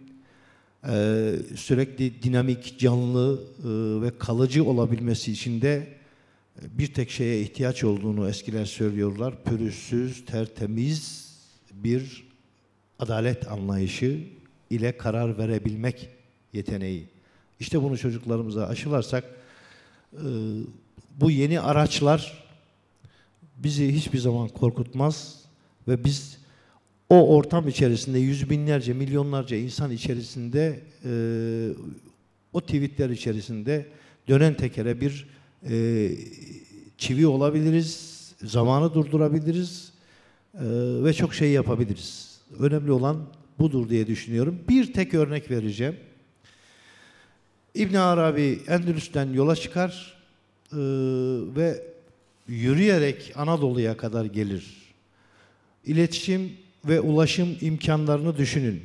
e, sürekli dinamik, canlı e, ve kalıcı olabilmesi için de bir tek şeye ihtiyaç olduğunu eskiler söylüyorlar. Pürüzsüz, tertemiz bir adalet anlayışı ile karar verebilmek yeteneği. İşte bunu çocuklarımıza aşılarsak e, bu yeni araçlar bizi hiçbir zaman korkutmaz ve biz o ortam içerisinde yüz binlerce, milyonlarca insan içerisinde e, o tweetler içerisinde dönen tekere bir e, çivi olabiliriz, zamanı durdurabiliriz e, ve çok şey yapabiliriz. Önemli olan budur diye düşünüyorum. Bir tek örnek vereceğim. İbn Arabi Endülüs'ten yola çıkar e, ve yürüyerek Anadolu'ya kadar gelir. İletişim ve ulaşım imkanlarını düşünün.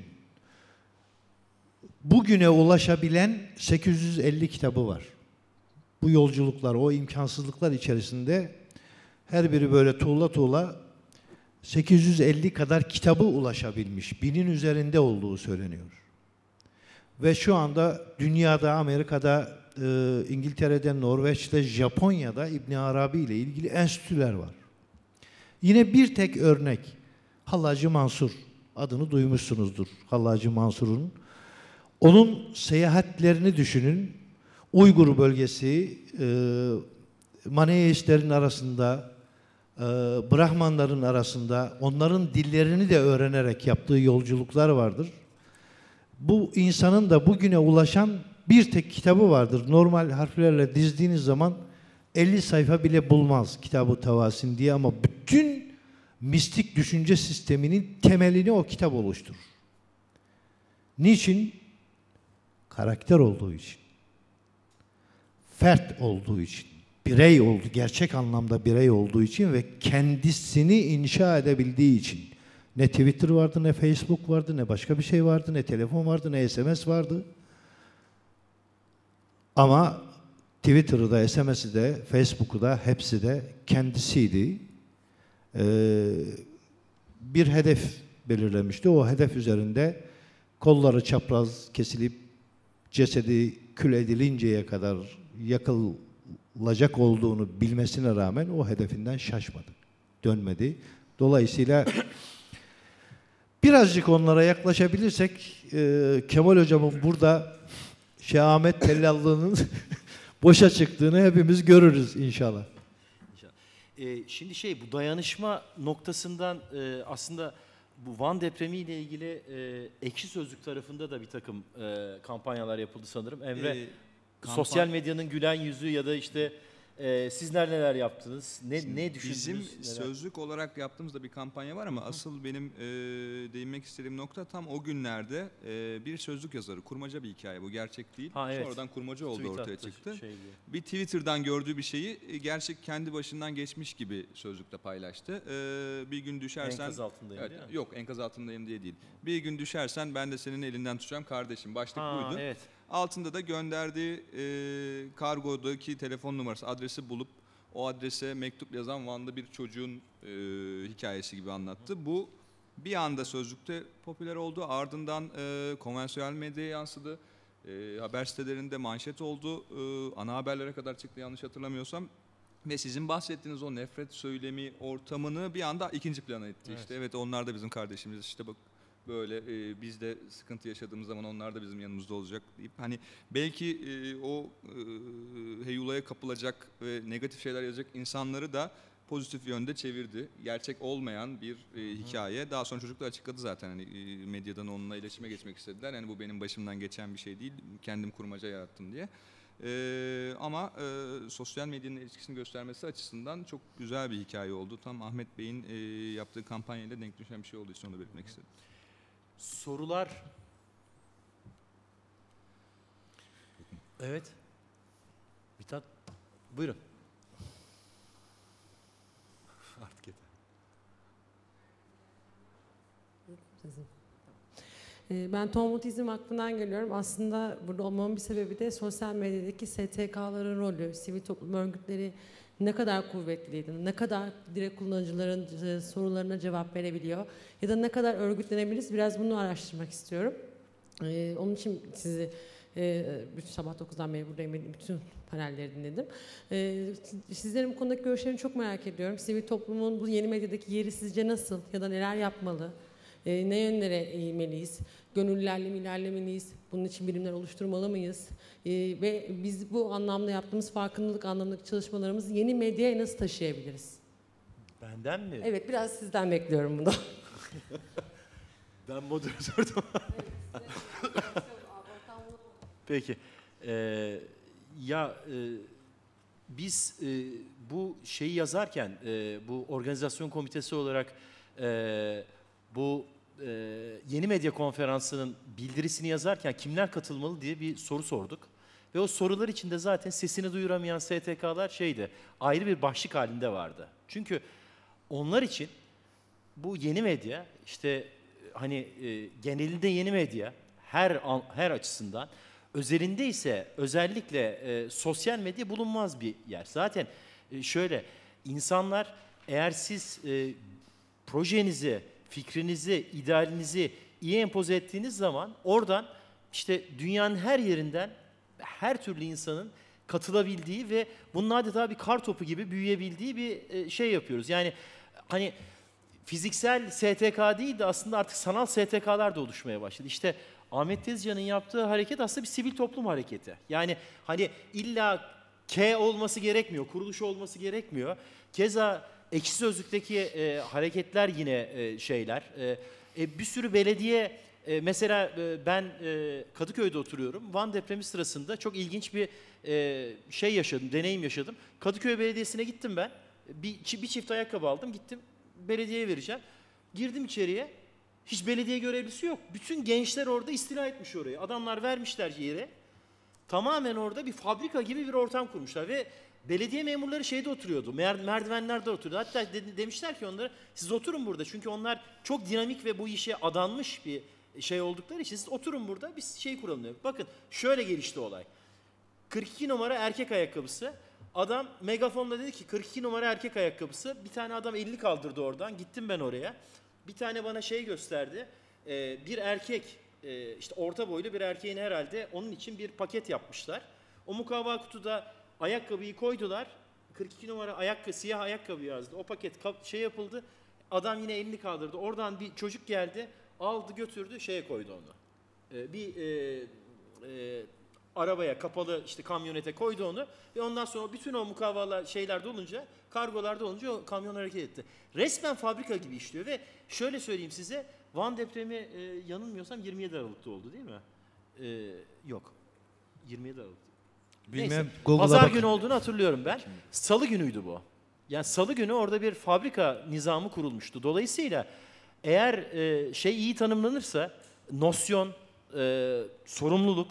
bugüne ulaşabilen 850 kitabı var. Bu yolculuklar, o imkansızlıklar içerisinde her biri böyle tuğla tuğla 850 kadar kitabı ulaşabilmiş. Binin üzerinde olduğu söyleniyor. Ve şu anda dünyada, Amerika'da, e, İngiltere'de, Norveç'te, Japonya'da İbn Arabi ile ilgili enstitüler var. Yine bir tek örnek Hallacı Mansur adını duymuşsunuzdur. Hallacı Mansur'un. Onun seyahatlerini düşünün. Uygur bölgesi, e, Maneistlerin arasında, e, Brahmanların arasında onların dillerini de öğrenerek yaptığı yolculuklar vardır. Bu insanın da bugüne ulaşan bir tek kitabı vardır. Normal harflerle dizdiğiniz zaman 50 sayfa bile bulmaz kitabı Tavasin diye ama bütün mistik düşünce sisteminin temelini o kitap oluşturur. Niçin? Karakter olduğu için. Fert olduğu için. Birey oldu, gerçek anlamda birey olduğu için ve kendisini inşa edebildiği için. Ne Twitter vardı, ne Facebook vardı, ne başka bir şey vardı, ne telefon vardı, ne SMS vardı. Ama Twitter'ı da, SMS'i de, Facebook'u da hepsi de kendisiydi. Ee, bir hedef belirlemişti. O hedef üzerinde kolları çapraz kesilip cesedi kül edilinceye kadar yakılacak olduğunu bilmesine rağmen o hedefinden şaşmadı. Dönmedi. Dolayısıyla birazcık onlara yaklaşabilirsek e, Kemal Hocam'ın burada Şahmet Tellallığı'nın boşa çıktığını hepimiz görürüz inşallah. Ee, şimdi şey bu dayanışma noktasından e, aslında bu Van depremi ile ilgili e, ekşi sözlük tarafında da bir takım e, kampanyalar yapıldı sanırım. Emre Ee, kampan- sosyal medyanın gülen yüzü ya da işte e, sizler neler yaptınız? Ne ne düşündünüz? Bizim neler- sözlük olarak yaptığımızda bir kampanya var ama asıl benim e, değinmek istediğim nokta tam o günlerde e, bir sözlük yazarı, kurmaca bir hikaye bu gerçek değil. Ha, evet. Sonradan kurmaca oldu Tweet ortaya attı, çıktı. şey diye. Bir Twitter'dan gördüğü bir şeyi e, gerçek kendi başından geçmiş gibi sözlükte paylaştı. E, bir gün düşersen... Enkaz altındayım Evet, değil mi? yok enkaz altındayım diye değil. Bir gün düşersen ben de senin elinden tutacağım kardeşim. Başlık Ha, buydu. evet. Altında da gönderdiği e, kargodaki telefon numarası, adresi bulup o adrese mektup yazan Van'da bir çocuğun e, hikayesi gibi anlattı. Bu bir anda sözlükte popüler oldu. Ardından e, konvansiyonel medyaya yansıdı. E, haber sitelerinde manşet oldu. E, ana haberlere kadar çıktı yanlış hatırlamıyorsam. Ve sizin bahsettiğiniz o nefret söylemi ortamını bir anda ikinci plana etti. İşte evet onlar da bizim kardeşimiz. İşte bak böyle e, biz de sıkıntı yaşadığımız zaman onlar da bizim yanımızda olacak deyip hani belki e, o e, heyulaya kapılacak ve negatif şeyler yazacak insanları da pozitif yönde çevirdi. Gerçek olmayan bir e, hikaye. Daha sonra çocuklar açıkladı zaten hani e, medyadan onunla iletişime geçmek istediler. Yani bu benim başımdan geçen bir şey değil. Kendim kurmaca yarattım diye. E, ama e, sosyal medyanın etkisini göstermesi açısından çok güzel bir hikaye oldu. Tam Ahmet Bey'in e, yaptığı kampanyayla denk düşen bir şey olduğu için onu belirtmek istedim. Sorular. Evet. Mithat. Buyurun. Artık yeter. Ee, Ben Tohumutizm Vakfı'ndan geliyorum. Aslında burada olmamın bir sebebi de sosyal medyadaki STK'ların rolü, sivil toplum örgütleri ne kadar kuvvetliydi, ne kadar direkt kullanıcıların e, sorularına cevap verebiliyor ya da ne kadar örgütlenebiliriz biraz bunu araştırmak istiyorum. Ee, onun için sizi e, bütün sabah 9'dan beri buradayım, bütün panelleri dinledim. Ee, sizlerin bu konudaki görüşlerini çok merak ediyorum. Sivil toplumun bu yeni medyadaki yeri sizce nasıl ya da neler yapmalı? Ee, ne yönlere eğilmeliyiz? Gönüllülerle mi ilerlemeliyiz? Bunun için birimler oluşturmalı mıyız? Ee, ve biz bu anlamda yaptığımız farkındalık anlamındaki çalışmalarımızı yeni medyaya nasıl taşıyabiliriz? Benden mi? Evet, biraz sizden bekliyorum bunu. Ben moderatördüm. Peki. Ee, ya e, biz e, bu şeyi yazarken e, bu organizasyon komitesi olarak e, bu e, yeni medya konferansının bildirisini yazarken kimler katılmalı diye bir soru sorduk. Ve o sorular içinde zaten sesini duyuramayan STK'lar şeydi, ayrı bir başlık halinde vardı. Çünkü onlar için bu yeni medya işte hani e, genelinde yeni medya her an- her açısından. Özelinde ise özellikle e, sosyal medya bulunmaz bir yer. Zaten e, şöyle insanlar eğer siz e, projenizi, fikrinizi, idealinizi iyi empoze ettiğiniz zaman oradan işte dünyanın her yerinden her türlü insanın katılabildiği ve bunun adeta bir kar topu gibi büyüyebildiği bir e, şey yapıyoruz. Yani hani fiziksel STK değil de aslında artık sanal STK'lar da oluşmaya başladı. İşte Ahmet Tezcan'ın yaptığı hareket aslında bir sivil toplum hareketi. Yani hani illa K olması gerekmiyor, kuruluş olması gerekmiyor. Keza ekşi sözlükteki e, hareketler yine e, şeyler. E, e, bir sürü belediye e, mesela e, ben e, Kadıköy'de oturuyorum. Van depremi sırasında çok ilginç bir e, şey yaşadım, deneyim yaşadım. Kadıköy Belediyesi'ne gittim ben. Bir, bir çift ayakkabı aldım, gittim belediyeye vereceğim. Girdim içeriye. Hiç belediye görevlisi yok. Bütün gençler orada istila etmiş orayı. Adamlar vermişler yere. Tamamen orada bir fabrika gibi bir ortam kurmuşlar ve belediye memurları şeyde oturuyordu. mer- merdivenlerde oturuyordu. Hatta de- demişler ki onlara siz oturun burada. Çünkü onlar çok dinamik ve bu işe adanmış bir şey oldukları için siz oturun burada biz şey kuralım diyor. Bakın şöyle gelişti olay. 42 numara erkek ayakkabısı. Adam megafonla dedi ki 42 numara erkek ayakkabısı. Bir tane adam elini kaldırdı oradan. Gittim ben oraya. Bir tane bana şey gösterdi. Ee, bir erkek e, işte orta boylu bir erkeğin herhalde onun için bir paket yapmışlar. O mukavva kutuda ayakkabıyı koydular. 42 numara ayakkabı, siyah ayakkabı yazdı. O paket şey yapıldı. Adam yine elini kaldırdı. Oradan bir çocuk geldi. Aldı götürdü şeye koydu onu. Ee, bir e, e, arabaya kapalı işte kamyonete koydu onu ve ondan sonra bütün o mukavvalar şeyler dolunca kargolarda olunca o kamyon hareket etti. Resmen fabrika gibi işliyor ve şöyle söyleyeyim size Van depremi e, yanılmıyorsam 27 Aralık'ta oldu değil mi? E, yok. 27 Aralık. Bilmem Neyse, Google'a Pazar bakın. günü olduğunu hatırlıyorum ben. Salı günüydü bu. Yani salı günü orada bir fabrika nizamı kurulmuştu. Dolayısıyla eğer e, şey iyi tanımlanırsa, nosyon, e, sorumluluk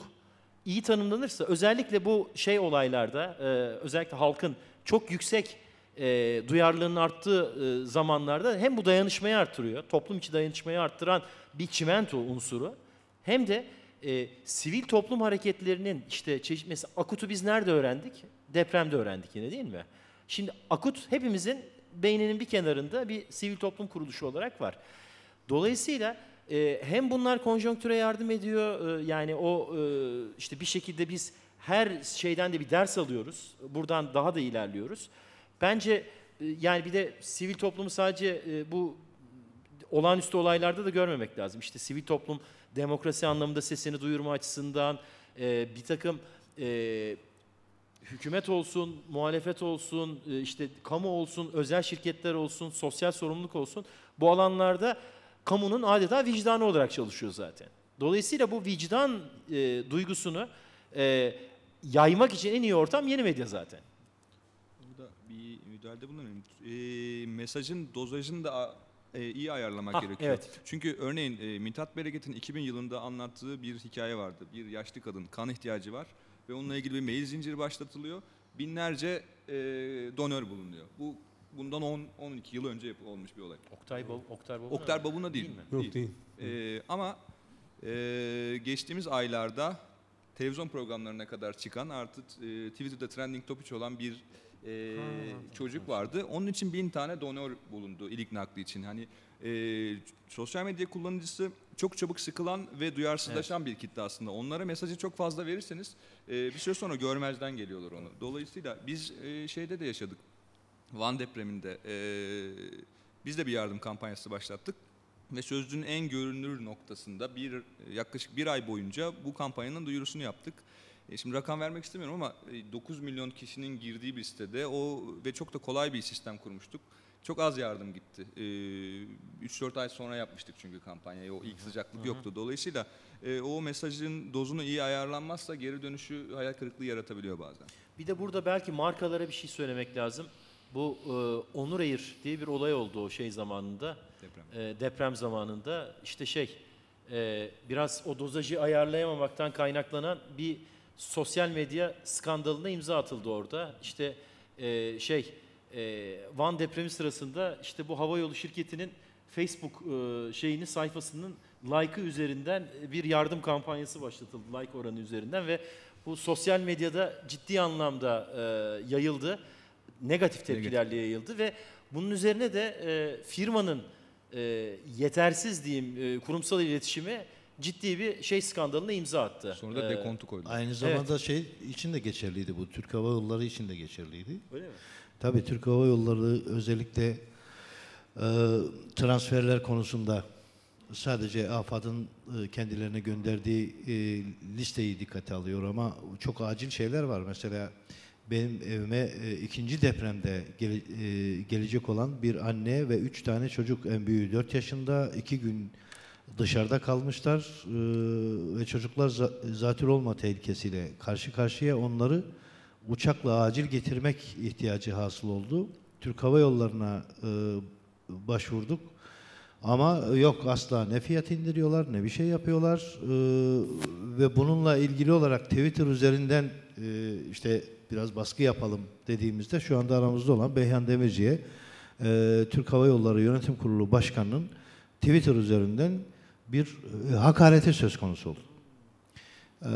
iyi tanımlanırsa, özellikle bu şey olaylarda, e, özellikle halkın çok yüksek e, duyarlılığının arttığı e, zamanlarda hem bu dayanışmayı arttırıyor, toplum içi dayanışmayı arttıran bir çimento unsuru, hem de e, sivil toplum hareketlerinin işte çeşit mesela Akut'u biz nerede öğrendik? Depremde öğrendik yine değil mi? Şimdi Akut hepimizin beyninin bir kenarında bir sivil toplum kuruluşu olarak var. Dolayısıyla e, hem bunlar konjonktüre yardım ediyor e, yani o e, işte bir şekilde biz her şeyden de bir ders alıyoruz. Buradan daha da ilerliyoruz. Bence e, yani bir de sivil toplumu sadece e, bu olağanüstü olaylarda da görmemek lazım. İşte sivil toplum demokrasi anlamında sesini duyurma açısından e, bir takım e, hükümet olsun, muhalefet olsun, e, işte kamu olsun, özel şirketler olsun, sosyal sorumluluk olsun bu alanlarda kamunun adeta vicdanı olarak çalışıyor zaten. Dolayısıyla bu vicdan e, duygusunu e, yaymak için en iyi ortam yeni medya zaten. Burada bir müdahalede bulunayım. E, mesajın dozajını da e, iyi ayarlamak Ah, gerekiyor. evet. Çünkü örneğin e, Mithat Bereket'in 2000 yılında anlattığı bir hikaye vardı. Bir yaşlı kadın kan ihtiyacı var ve onunla ilgili bir mail zinciri başlatılıyor. Binlerce e, donör bulunuyor. Bu bundan 10 12 yıl önce olmuş bir olay. Oktay Bab Oktay Babuna Oktar Babuna değil, Değil mi? Yok değil. Ee, ama e, geçtiğimiz aylarda televizyon programlarına kadar çıkan artık e, Twitter'da trending topic olan bir e, çocuk vardı. Onun için bin tane donör bulundu ilik nakli için. Hani e, sosyal medya kullanıcısı çok çabuk sıkılan ve duyarsızlaşan bir kitle aslında. Onlara mesajı çok fazla verirseniz e, bir süre sonra görmezden geliyorlar onu. Dolayısıyla biz e, şeyde de yaşadık. Van depreminde e, biz de bir yardım kampanyası başlattık ve sözcüğün en görünür noktasında bir yaklaşık bir ay boyunca bu kampanyanın duyurusunu yaptık. E, şimdi rakam vermek istemiyorum ama e, 9 milyon kişinin girdiği bir sitede o ve çok da kolay bir sistem kurmuştuk. Çok az yardım gitti. E, 3-4 ay sonra yapmıştık çünkü kampanyayı. O ilk sıcaklık yoktu. Dolayısıyla e, o mesajın dozunu iyi ayarlanmazsa geri dönüşü hayal kırıklığı yaratabiliyor bazen. Bir de burada belki markalara bir şey söylemek lazım. Bu e, Onur Air diye bir olay oldu o şey zamanında. Deprem. e, deprem zamanında işte şey e, biraz o dozajı ayarlayamamaktan kaynaklanan bir sosyal medya skandalına imza atıldı orada. İşte e, şey e, Van depremi sırasında işte bu havayolu şirketinin Facebook e, şeyini sayfasının like'ı üzerinden bir yardım kampanyası başlatıldı like oranı üzerinden ve bu sosyal medyada ciddi anlamda e, yayıldı. Negatif tepkilerle yayıldı ve bunun üzerine de e, firmanın e, yetersiz diyeyim e, kurumsal iletişimi ciddi bir şey skandalına imza attı. Sonra da E, dekontu koydular. Aynı zamanda şey için de geçerliydi bu. Türk Hava Yolları için de geçerliydi. Öyle mi? Tabii Türk Hava Yolları özellikle e, transferler konusunda sadece AFAD'ın e, kendilerine gönderdiği e, listeyi dikkate alıyor ama çok acil şeyler var. Mesela benim evime e, ikinci depremde gele- e, gelecek olan bir anne ve üç tane çocuk en büyüğü 4 yaşında iki gün dışarıda kalmışlar e, ve çocuklar za- zatür olma tehlikesiyle karşı karşıya onları uçakla acil getirmek ihtiyacı hasıl oldu. Türk Hava Yolları'na e, başvurduk. Ama yok asla ne fiyat indiriyorlar ne bir şey yapıyorlar E, ve bununla ilgili olarak Twitter üzerinden e, işte biraz baskı yapalım dediğimizde şu anda aramızda olan Beyhan Demirci'ye e, Türk Hava Yolları Yönetim Kurulu Başkanı'nın Twitter üzerinden bir e, hakareti söz konusu oldu. Ee,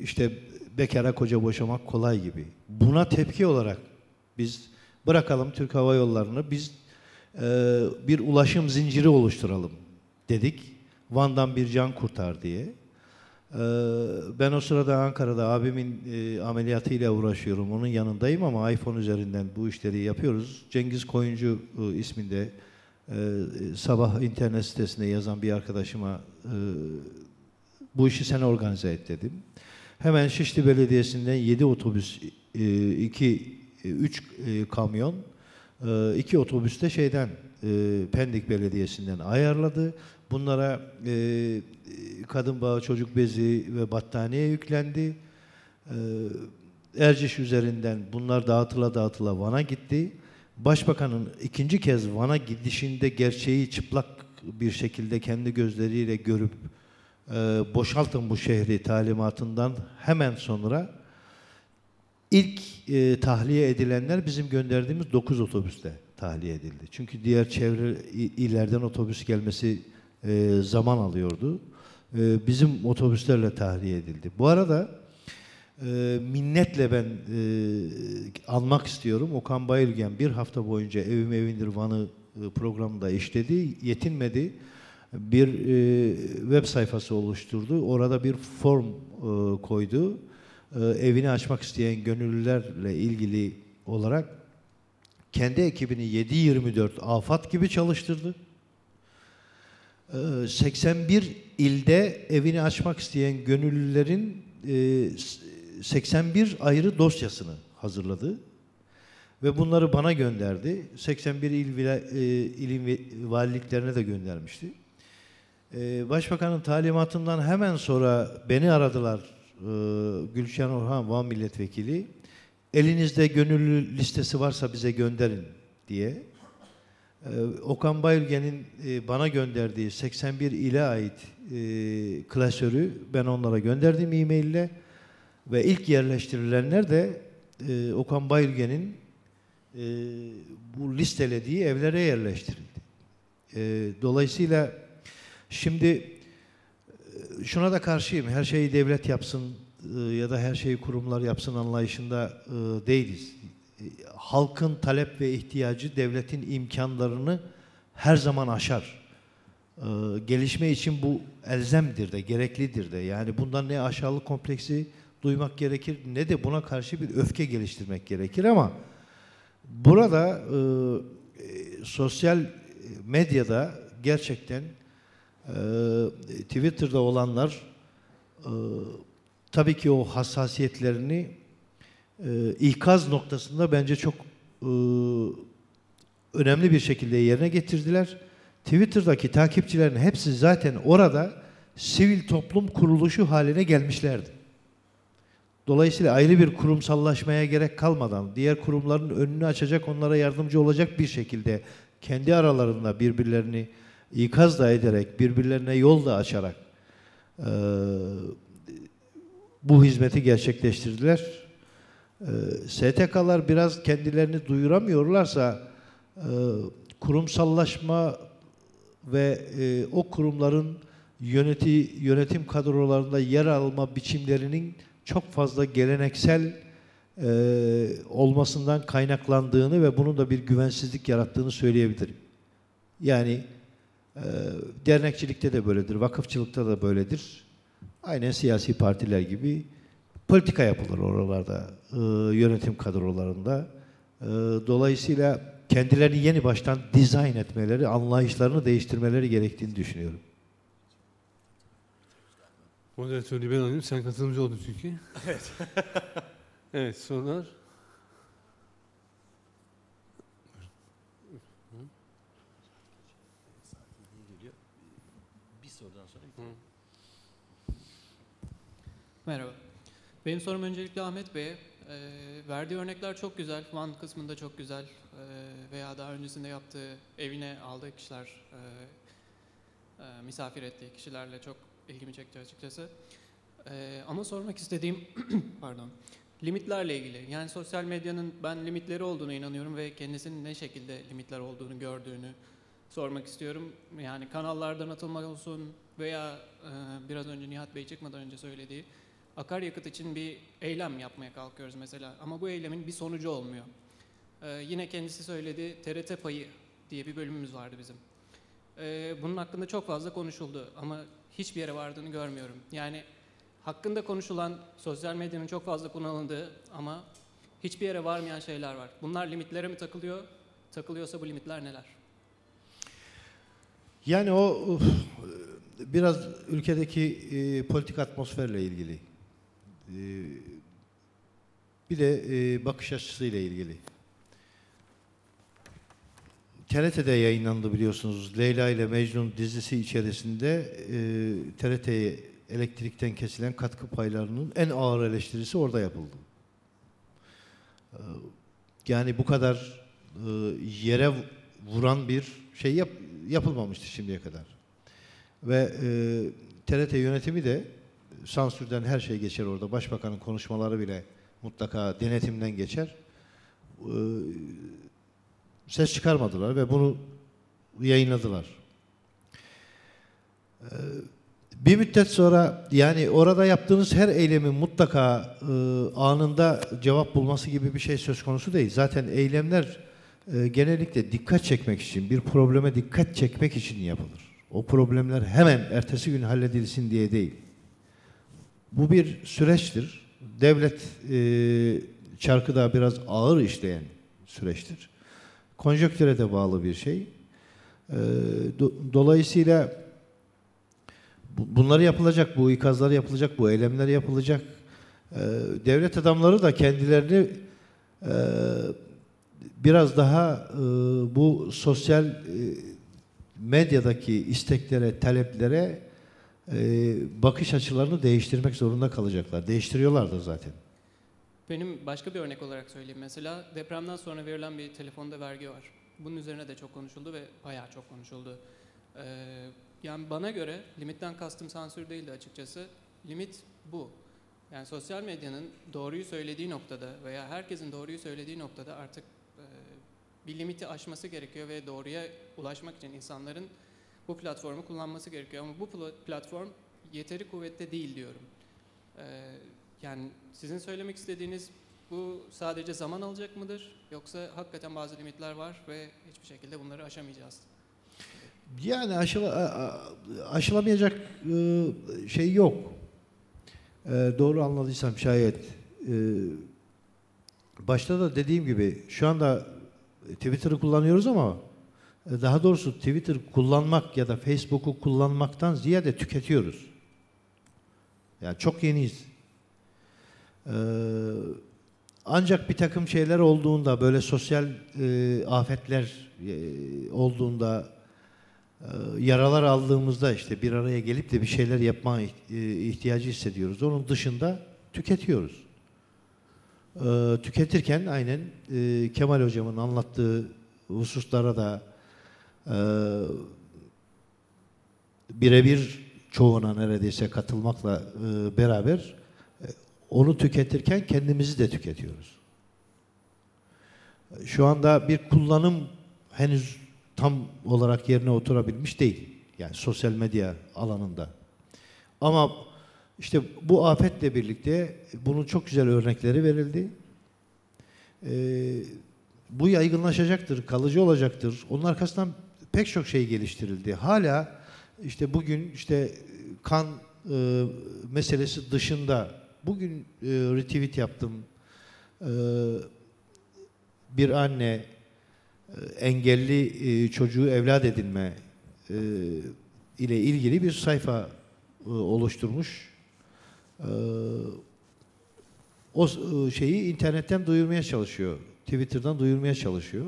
işte bekara koca boşamak kolay gibi. Buna tepki olarak biz bırakalım Türk Hava Yolları'nı biz e, bir ulaşım zinciri oluşturalım dedik. Van'dan bir can kurtar diye. Ee, ben o sırada Ankara'da abimin e, ameliyatıyla uğraşıyorum. Onun yanındayım ama iPhone üzerinden bu işleri yapıyoruz. Cengiz Koyuncu e, isminde e, sabah internet sitesinde yazan bir arkadaşıma e, bu işi sen organize et dedim. Hemen Şişli Belediyesi'nden 7 otobüs, 2 3 kamyon, 2 otobüs de şeyden e, Pendik Belediyesi'nden ayarladı. Bunlara e, kadın bağı, çocuk bezi ve battaniye yüklendi. E, Erciş üzerinden bunlar dağıtıla dağıtıla Van'a gitti. Başbakanın ikinci kez Van'a gidişinde gerçeği çıplak bir şekilde kendi gözleriyle görüp e, boşaltın bu şehri talimatından hemen sonra ilk e, tahliye edilenler bizim gönderdiğimiz 9 otobüste tahliye edildi. Çünkü diğer çevre i- illerden otobüs gelmesi e, zaman alıyordu. E, bizim otobüslerle tahliye edildi. Bu arada e, minnetle ben e, almak istiyorum. Okan Bayülgen bir hafta boyunca Evim Evindir Van'ı e, programında işledi. Yetinmedi. Bir e, web sayfası oluşturdu. Orada bir form e, koydu. E, evini açmak isteyen gönüllülerle ilgili olarak kendi ekibini 7-24 afat gibi çalıştırdı. Ee, 81 ilde evini açmak isteyen gönüllülerin e, 81 ayrı dosyasını hazırladı ve bunları bana gönderdi. 81 il vila- e, valiliklerine de göndermişti. Ee, Başbakanın talimatından hemen sonra beni aradılar ee, Gülşen Orhan Van Milletvekili. Elinizde gönüllü listesi varsa bize gönderin diye. Ee, Okan Bayülgen'in e, bana gönderdiği 81 ile ait e, klasörü ben onlara gönderdim e-maille ve ilk yerleştirilenler de e, Okan Bayülgen'in e, bu listelediği evlere yerleştirildi. E, dolayısıyla şimdi e, şuna da karşıyım. Her şeyi devlet yapsın e, ya da her şeyi kurumlar yapsın anlayışında e, değiliz. E, Halkın talep ve ihtiyacı devletin imkanlarını her zaman aşar. E, Gelişme için bu elzemdir de, gereklidir de. Yani bundan ne aşağılık kompleksi duymak gerekir ne de buna karşı bir öfke geliştirmek gerekir ama burada e, sosyal medyada gerçekten e, Twitter'da olanlar e, tabii ki o hassasiyetlerini e, ikaz noktasında bence çok e, önemli bir şekilde yerine getirdiler. Twitter'daki takipçilerin hepsi zaten orada sivil toplum kuruluşu haline gelmişlerdi. Dolayısıyla ayrı bir kurumsallaşmaya gerek kalmadan diğer kurumların önünü açacak, onlara yardımcı olacak bir şekilde kendi aralarında birbirlerini ikaz da ederek, birbirlerine yol da açarak eee, bu hizmeti gerçekleştirdiler. Eee, STK'lar biraz kendilerini duyuramıyorlarsa eee, kurumsallaşma ve e, o kurumların yöneti, yönetim kadrolarında yer alma biçimlerinin çok fazla geleneksel e, olmasından kaynaklandığını ve bunun da bir güvensizlik yarattığını söyleyebilirim. Yani e, dernekçilikte de böyledir, vakıfçılıkta da böyledir. Aynen siyasi partiler gibi politika yapılır oralarda, e, yönetim kadrolarında. E, dolayısıyla kendilerini yeni baştan dizayn etmeleri, anlayışlarını değiştirmeleri gerektiğini düşünüyorum. Moderatörlüğü ben alayım. Sen katılımcı oldun çünkü. Evet. evet sorular. Bir sorudan sonra Merhaba. Benim sorum öncelikle Ahmet Bey'e. Ee, verdiği örnekler çok güzel. Van kısmında çok güzel. Ee, veya daha öncesinde yaptığı evine aldığı kişiler, e, e, misafir ettiği kişilerle çok ilgimi çekti açıkçası. Ee, ama sormak istediğim, pardon, limitlerle ilgili. Yani sosyal medyanın ben limitleri olduğunu inanıyorum ve kendisinin ne şekilde limitler olduğunu gördüğünü sormak istiyorum. Yani kanallardan atılmak olsun veya e, biraz önce Nihat Bey çıkmadan önce söylediği akaryakıt için bir eylem yapmaya kalkıyoruz mesela ama bu eylemin bir sonucu olmuyor. Ee, yine kendisi söyledi TRT payı diye bir bölümümüz vardı bizim. Ee, bunun hakkında çok fazla konuşuldu ama hiçbir yere vardığını görmüyorum. Yani hakkında konuşulan sosyal medyanın çok fazla kullanıldığı ama hiçbir yere varmayan şeyler var. Bunlar limitlere mi takılıyor? Takılıyorsa bu limitler neler? Yani o uf, biraz ülkedeki e, politik atmosferle ilgili. E, bir de e, bakış açısıyla ilgili. TRT'de yayınlandı biliyorsunuz. Leyla ile Mecnun dizisi içerisinde e, TRT'ye elektrikten kesilen katkı paylarının en ağır eleştirisi orada yapıldı. E, yani bu kadar e, yere vuran bir şey yap, yapılmamıştı şimdiye kadar. Ve e, TRT yönetimi de sansürden her şey geçer orada. Başbakanın konuşmaları bile mutlaka denetimden geçer. E, ses çıkarmadılar ve bunu yayınladılar. E, bir müddet sonra yani orada yaptığınız her eylemin mutlaka e, anında cevap bulması gibi bir şey söz konusu değil. Zaten eylemler e, genellikle dikkat çekmek için, bir probleme dikkat çekmek için yapılır. O problemler hemen ertesi gün halledilsin diye değil. Bu bir süreçtir. Devlet e, çarkı da biraz ağır işleyen süreçtir. Konjöktüre de bağlı bir şey. E, do, dolayısıyla bu, bunları yapılacak, bu ikazlar yapılacak, bu eylemler yapılacak. E, devlet adamları da kendilerini e, biraz daha e, bu sosyal e, medyadaki isteklere, taleplere e, bakış açılarını değiştirmek zorunda kalacaklar. Değiştiriyorlar da zaten. Benim başka bir örnek olarak söyleyeyim. Mesela depremden sonra verilen bir telefonda vergi var. Bunun üzerine de çok konuşuldu ve bayağı çok konuşuldu. Ee, yani bana göre limitten kastım sansür değildi açıkçası. Limit bu. Yani sosyal medyanın doğruyu söylediği noktada veya herkesin doğruyu söylediği noktada artık e, bir limiti aşması gerekiyor ve doğruya ulaşmak için insanların bu platformu kullanması gerekiyor. Ama bu platform yeteri kuvvette değil diyorum. Ee, yani sizin söylemek istediğiniz bu sadece zaman alacak mıdır? Yoksa hakikaten bazı limitler var ve hiçbir şekilde bunları aşamayacağız. Yani aşıla, aşılamayacak e, şey yok. E, doğru anladıysam şayet. E, başta da dediğim gibi şu anda Twitter'ı kullanıyoruz ama daha doğrusu Twitter kullanmak ya da Facebook'u kullanmaktan ziyade tüketiyoruz. Yani çok yeniyiz. Ee, ancak bir takım şeyler olduğunda, böyle sosyal e, afetler e, olduğunda, e, yaralar aldığımızda işte bir araya gelip de bir şeyler yapma ihtiyacı hissediyoruz. Onun dışında tüketiyoruz. Ee, tüketirken aynen e, Kemal Hocam'ın anlattığı hususlara da e, birebir çoğuna neredeyse katılmakla e, beraber e, onu tüketirken kendimizi de tüketiyoruz. Şu anda bir kullanım henüz tam olarak yerine oturabilmiş değil. Yani sosyal medya alanında. Ama işte bu afetle birlikte bunun çok güzel örnekleri verildi. Ee, bu yaygınlaşacaktır, kalıcı olacaktır. Onun arkasından pek çok şey geliştirildi. Hala işte bugün işte kan e, meselesi dışında bugün e, retweet yaptım. E, bir anne e, engelli e, çocuğu evlat edinme e, ile ilgili bir sayfa e, oluşturmuş. E, o e, şeyi internetten duyurmaya çalışıyor. Twitter'dan duyurmaya çalışıyor.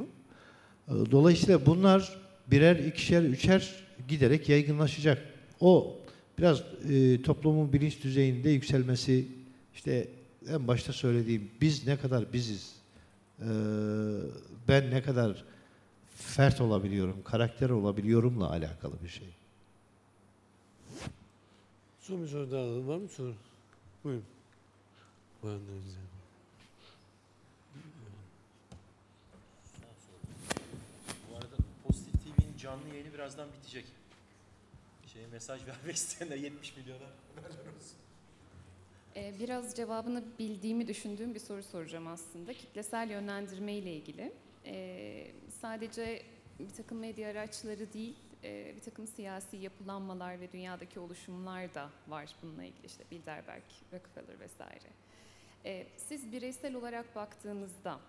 E, Dolayısıyla bunlar birer, ikişer, üçer giderek yaygınlaşacak. O biraz e, toplumun bilinç düzeyinde yükselmesi, işte en başta söylediğim biz ne kadar biziz, e, ben ne kadar fert olabiliyorum, karakter olabiliyorumla alakalı bir şey. Son bir soru daha alalım. Var mı soru? Buyurun. Bayanlarınız. Bu arada Pozitif TV'nin canlı yayını birazdan bitecek. Şey mesaj vermek isteyenler 70 milyona. Ee, Biraz cevabını bildiğimi düşündüğüm bir soru soracağım aslında. Kitlesel yönlendirme ile ilgili. Ee, sadece bir takım medya araçları değil, e, bir takım siyasi yapılanmalar ve dünyadaki oluşumlar da var bununla ilgili. İşte Bilderberg, Rockefeller vesaire. Ee, siz bireysel olarak baktığınızda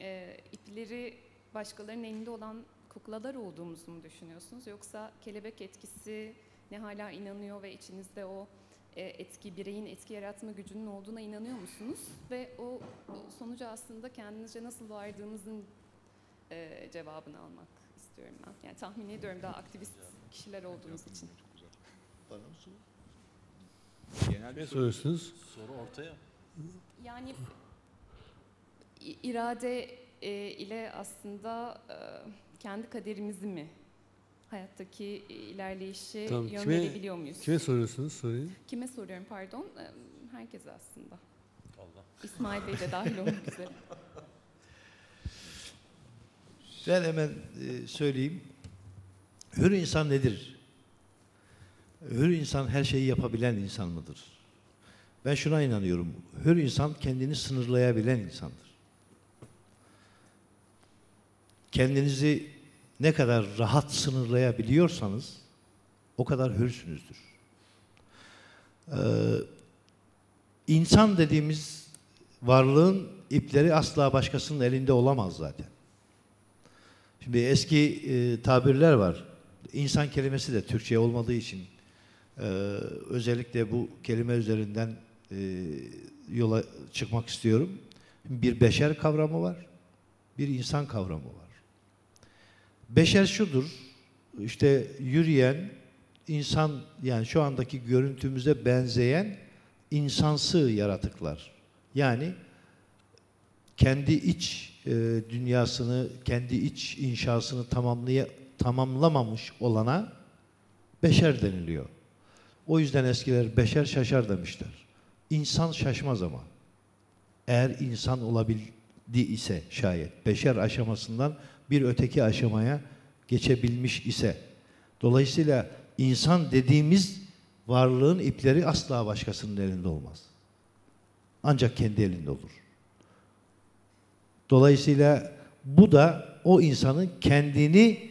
e, ipleri başkalarının elinde olan kuklalar olduğumuzu mu düşünüyorsunuz? Yoksa kelebek etkisi ne hala inanıyor ve içinizde o etki, bireyin etki yaratma gücünün olduğuna inanıyor musunuz? Ve o sonuca aslında kendinizce nasıl vardığınızın e, cevabını almak istiyorum ben. Yani tahmin ediyorum daha aktivist kişiler olduğunuz için. Genel bir Ne soru. soruyorsunuz? Soru ortaya. Yani irade e, ile aslında e, kendi kaderimizi mi hayattaki ilerleyişi Tamam, yön kime- verebiliyor muyuz? Kime soruyorsunuz soruyu? Kime soruyorum pardon? E, Herkese aslında. Allah. İsmail Bey de dahil olmak üzere. Ben hemen e, söyleyeyim. Hür insan nedir? Hür insan her şeyi yapabilen insan mıdır? Ben şuna inanıyorum. Hür insan kendini sınırlayabilen insandır. Kendinizi ne kadar rahat sınırlayabiliyorsanız o kadar hürsünüzdür. Ee, insan dediğimiz varlığın ipleri asla başkasının elinde olamaz zaten. Şimdi eski e, tabirler var. İnsan kelimesi de Türkçe olmadığı için e, özellikle bu kelime üzerinden e, yola çıkmak istiyorum. Bir beşer kavramı var, bir insan kavramı var. Beşer şudur, işte yürüyen, insan yani şu andaki görüntümüze benzeyen insansı yaratıklar. Yani kendi iç e, dünyasını, kendi iç inşasını tamamlaya, tamamlamamış olana beşer deniliyor. O yüzden eskiler beşer şaşar demişler. İnsan şaşmaz ama. Eğer insan olabildi ise şayet, beşer aşamasından bir öteki aşamaya geçebilmiş ise. Dolayısıyla insan dediğimiz varlığın ipleri asla başkasının elinde olmaz. Ancak kendi elinde olur. Dolayısıyla bu da o insanın kendini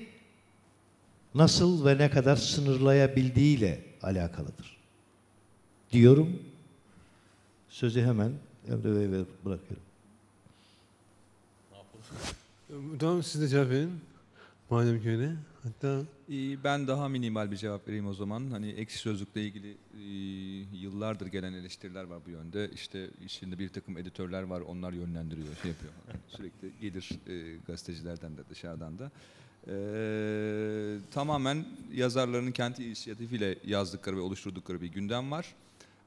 nasıl ve ne kadar sınırlayabildiğiyle alakalıdır. Diyorum. Sözü hemen Emre Bey'e bırakıyorum. Ee, Tamam siz de cevap verin. Madem ki öyle. Hatta Ee, Ben daha minimal bir cevap vereyim o zaman. Hani ekşi sözlükle ilgili e, yıllardır gelen eleştiriler var bu yönde. İşte içinde bir takım editörler var, onlar yönlendiriyor, şey yapıyor. Yani sürekli gelir gazetecilerden de dışarıdan da. Ee, tamamen yazarların kendi inisiyatifiyle yazdıkları ve oluşturdukları bir gündem var.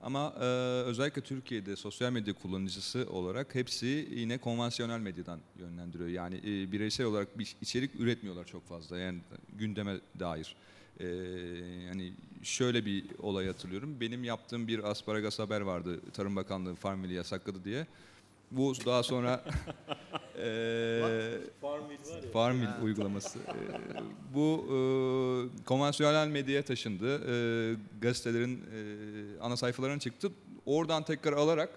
Ama e, özellikle Türkiye'de sosyal medya kullanıcısı olarak hepsi yine konvansiyonel medyadan yönlendiriyor. Yani e, bireysel olarak bir içerik üretmiyorlar çok fazla. Yani gündeme dair. E, yani şöyle bir olay hatırlıyorum. Benim yaptığım bir asparagas haber vardı. Tarım Bakanlığı Farmville'i yasakladı diye. Bu daha sonra Ee, Farmville var ya. Farmville uygulaması. Ee, bu e, konvansiyonel medyaya taşındı. Ee, gazetelerin e, ana sayfalarına çıktı. Oradan tekrar alarak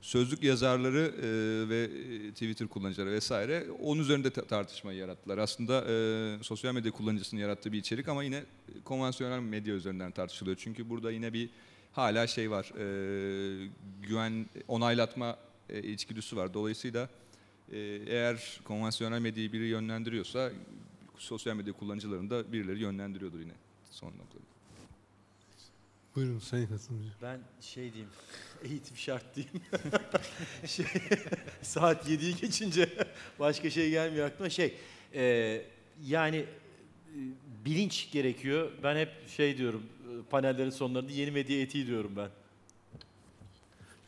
sözlük yazarları e, ve e, Twitter kullanıcıları vesaire onun üzerinde ta- tartışmayı yarattılar. Aslında e, sosyal medya kullanıcısının yarattığı bir içerik ama yine konvansiyonel medya üzerinden tartışılıyor. Çünkü burada yine bir hala şey var, e, güven, onaylatma e, içgüdüsü var. Dolayısıyla e, eğer konvansiyonel medyayı biri yönlendiriyorsa sosyal medya kullanıcılarını da birileri yönlendiriyordur yine son noktada. Buyurun sayın katılımcı. Ben şey diyeyim, eğitim şart diyeyim. şey, saat 7'yi geçince başka şey gelmiyor aklıma. Şey, e, yani e, bilinç gerekiyor. Ben hep şey diyorum, e, panellerin sonlarında yeni medya etiği diyorum ben.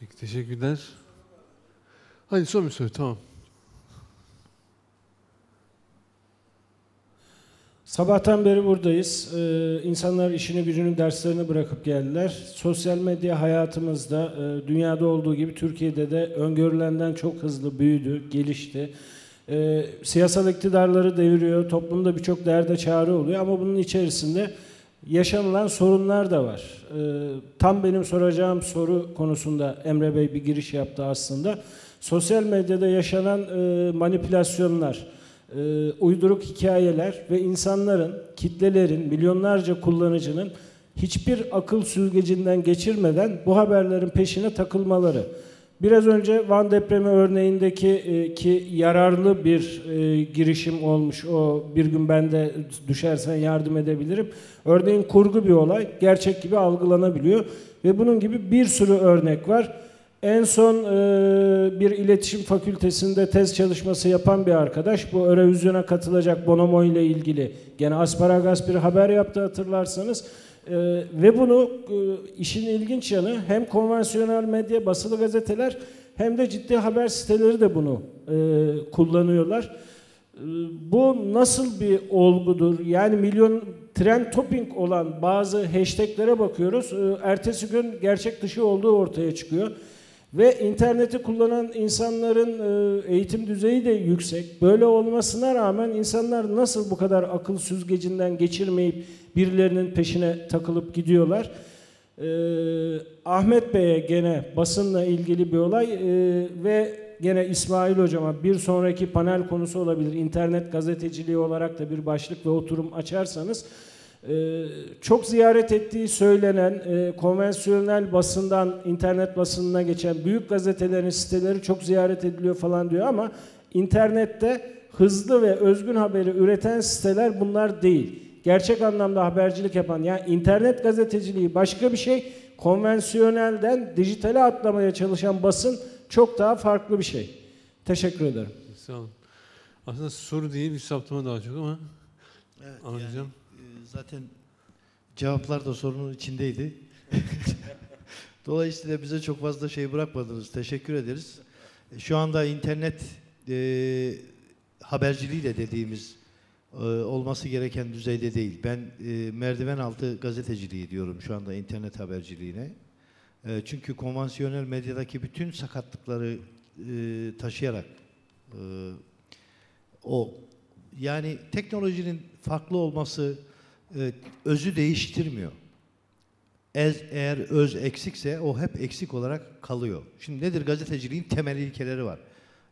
Peki teşekkürler. Hadi son bir soru tamam. Sabahtan beri buradayız. Ee, insanlar işini gücünü derslerini bırakıp geldiler. Sosyal medya hayatımızda e, dünyada olduğu gibi Türkiye'de de öngörülenden çok hızlı büyüdü, gelişti. Ee, siyasal iktidarları deviriyor, toplumda birçok derde çare oluyor ama bunun içerisinde yaşanılan sorunlar da var. Ee, tam benim soracağım soru konusunda Emre Bey bir giriş yaptı aslında. Sosyal medyada yaşanan e, manipülasyonlar, e, uyduruk hikayeler ve insanların, kitlelerin, milyonlarca kullanıcının hiçbir akıl süzgecinden geçirmeden bu haberlerin peşine takılmaları. Biraz önce Van depremi örneğindeki e, ki yararlı bir e, girişim olmuş. O bir gün ben de düşersen yardım edebilirim. Örneğin kurgu bir olay gerçek gibi algılanabiliyor ve bunun gibi bir sürü örnek var. En son e, bir iletişim fakültesinde tez çalışması yapan bir arkadaş bu Eurovision'a katılacak Bonomo ile ilgili gene asparagas bir haber yaptı hatırlarsanız. E, ve bunu e, işin ilginç yanı hem konvansiyonel medya basılı gazeteler hem de ciddi haber siteleri de bunu e, kullanıyorlar. E, bu nasıl bir olgudur? Yani milyon trend topping olan bazı hashtaglere bakıyoruz. E, ertesi gün gerçek dışı olduğu ortaya çıkıyor. Ve interneti kullanan insanların e, eğitim düzeyi de yüksek. Böyle olmasına rağmen insanlar nasıl bu kadar akıl süzgecinden geçirmeyip birilerinin peşine takılıp gidiyorlar. E, Ahmet Bey'e gene basınla ilgili bir olay e, ve gene İsmail Hocama bir sonraki panel konusu olabilir. İnternet gazeteciliği olarak da bir başlık ve oturum açarsanız ee, çok ziyaret ettiği söylenen e, konvansiyonel basından internet basınına geçen büyük gazetelerin siteleri çok ziyaret ediliyor falan diyor ama internette hızlı ve özgün haberi üreten siteler bunlar değil. Gerçek anlamda habercilik yapan yani internet gazeteciliği başka bir şey. Konvansiyonelden dijitale atlamaya çalışan basın çok daha farklı bir şey. Teşekkür ederim. Sağ olun. Aslında soru değil bir saptama daha çok ama Evet, anlayacağım. yani, zaten cevaplar da sorunun içindeydi. Dolayısıyla bize çok fazla şey bırakmadınız. Teşekkür ederiz. E, Şu anda internet e, haberciliği de dediğimiz e, olması gereken düzeyde değil. Ben e, merdiven altı gazeteciliği diyorum şu anda internet haberciliğine. E, çünkü konvansiyonel medyadaki bütün sakatlıkları e, taşıyarak e, o yani teknolojinin farklı olması e, özü değiştirmiyor. Ez, eğer öz eksikse o hep eksik olarak kalıyor. Şimdi nedir gazeteciliğin temel ilkeleri var.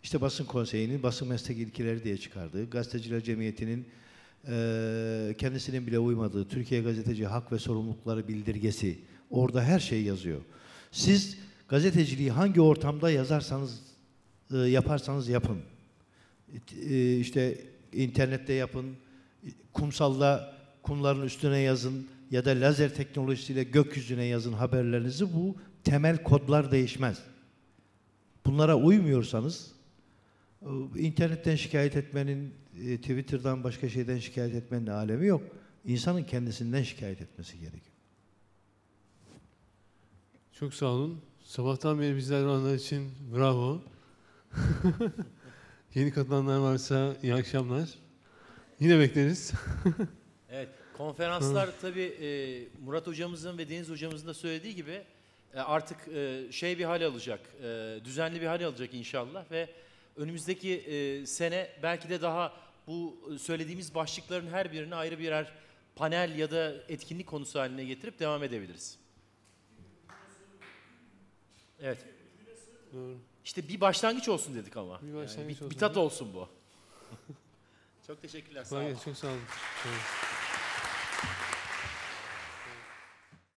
İşte basın konseyinin basın meslek ilkeleri diye çıkardığı, gazeteciler cemiyetinin e, kendisinin bile uymadığı Türkiye Gazeteci Hak ve Sorumlulukları Bildirgesi. Orada her şey yazıyor. Siz gazeteciliği hangi ortamda yazarsanız, e, yaparsanız yapın. E, işte internette yapın, kumsalda kumların üstüne yazın ya da lazer teknolojisiyle gökyüzüne yazın haberlerinizi bu temel kodlar değişmez. Bunlara uymuyorsanız e, internetten şikayet etmenin, e, Twitter'dan başka şeyden şikayet etmenin alemi yok. İnsanın kendisinden şikayet etmesi gerekiyor. Çok sağ olun. Sabahtan beri bizlerle olanlar için bravo. Yeni katılanlar varsa iyi akşamlar. Yine bekleriz. Evet, konferanslar tabii e, Murat hocamızın ve Deniz hocamızın da söylediği gibi e, artık e, şey bir hal alacak, e, düzenli bir hal alacak inşallah ve önümüzdeki e, sene belki de daha bu e, söylediğimiz başlıkların her birini ayrı birer panel ya da etkinlik konusu haline getirip devam edebiliriz. Evet. Doğru. İşte bir başlangıç olsun dedik ama. Bir Yani başlangıç bir, olsun. bir tat olsun bu. Çok teşekkürler. Sağ olun. Çok sağ olun. Sağ olun.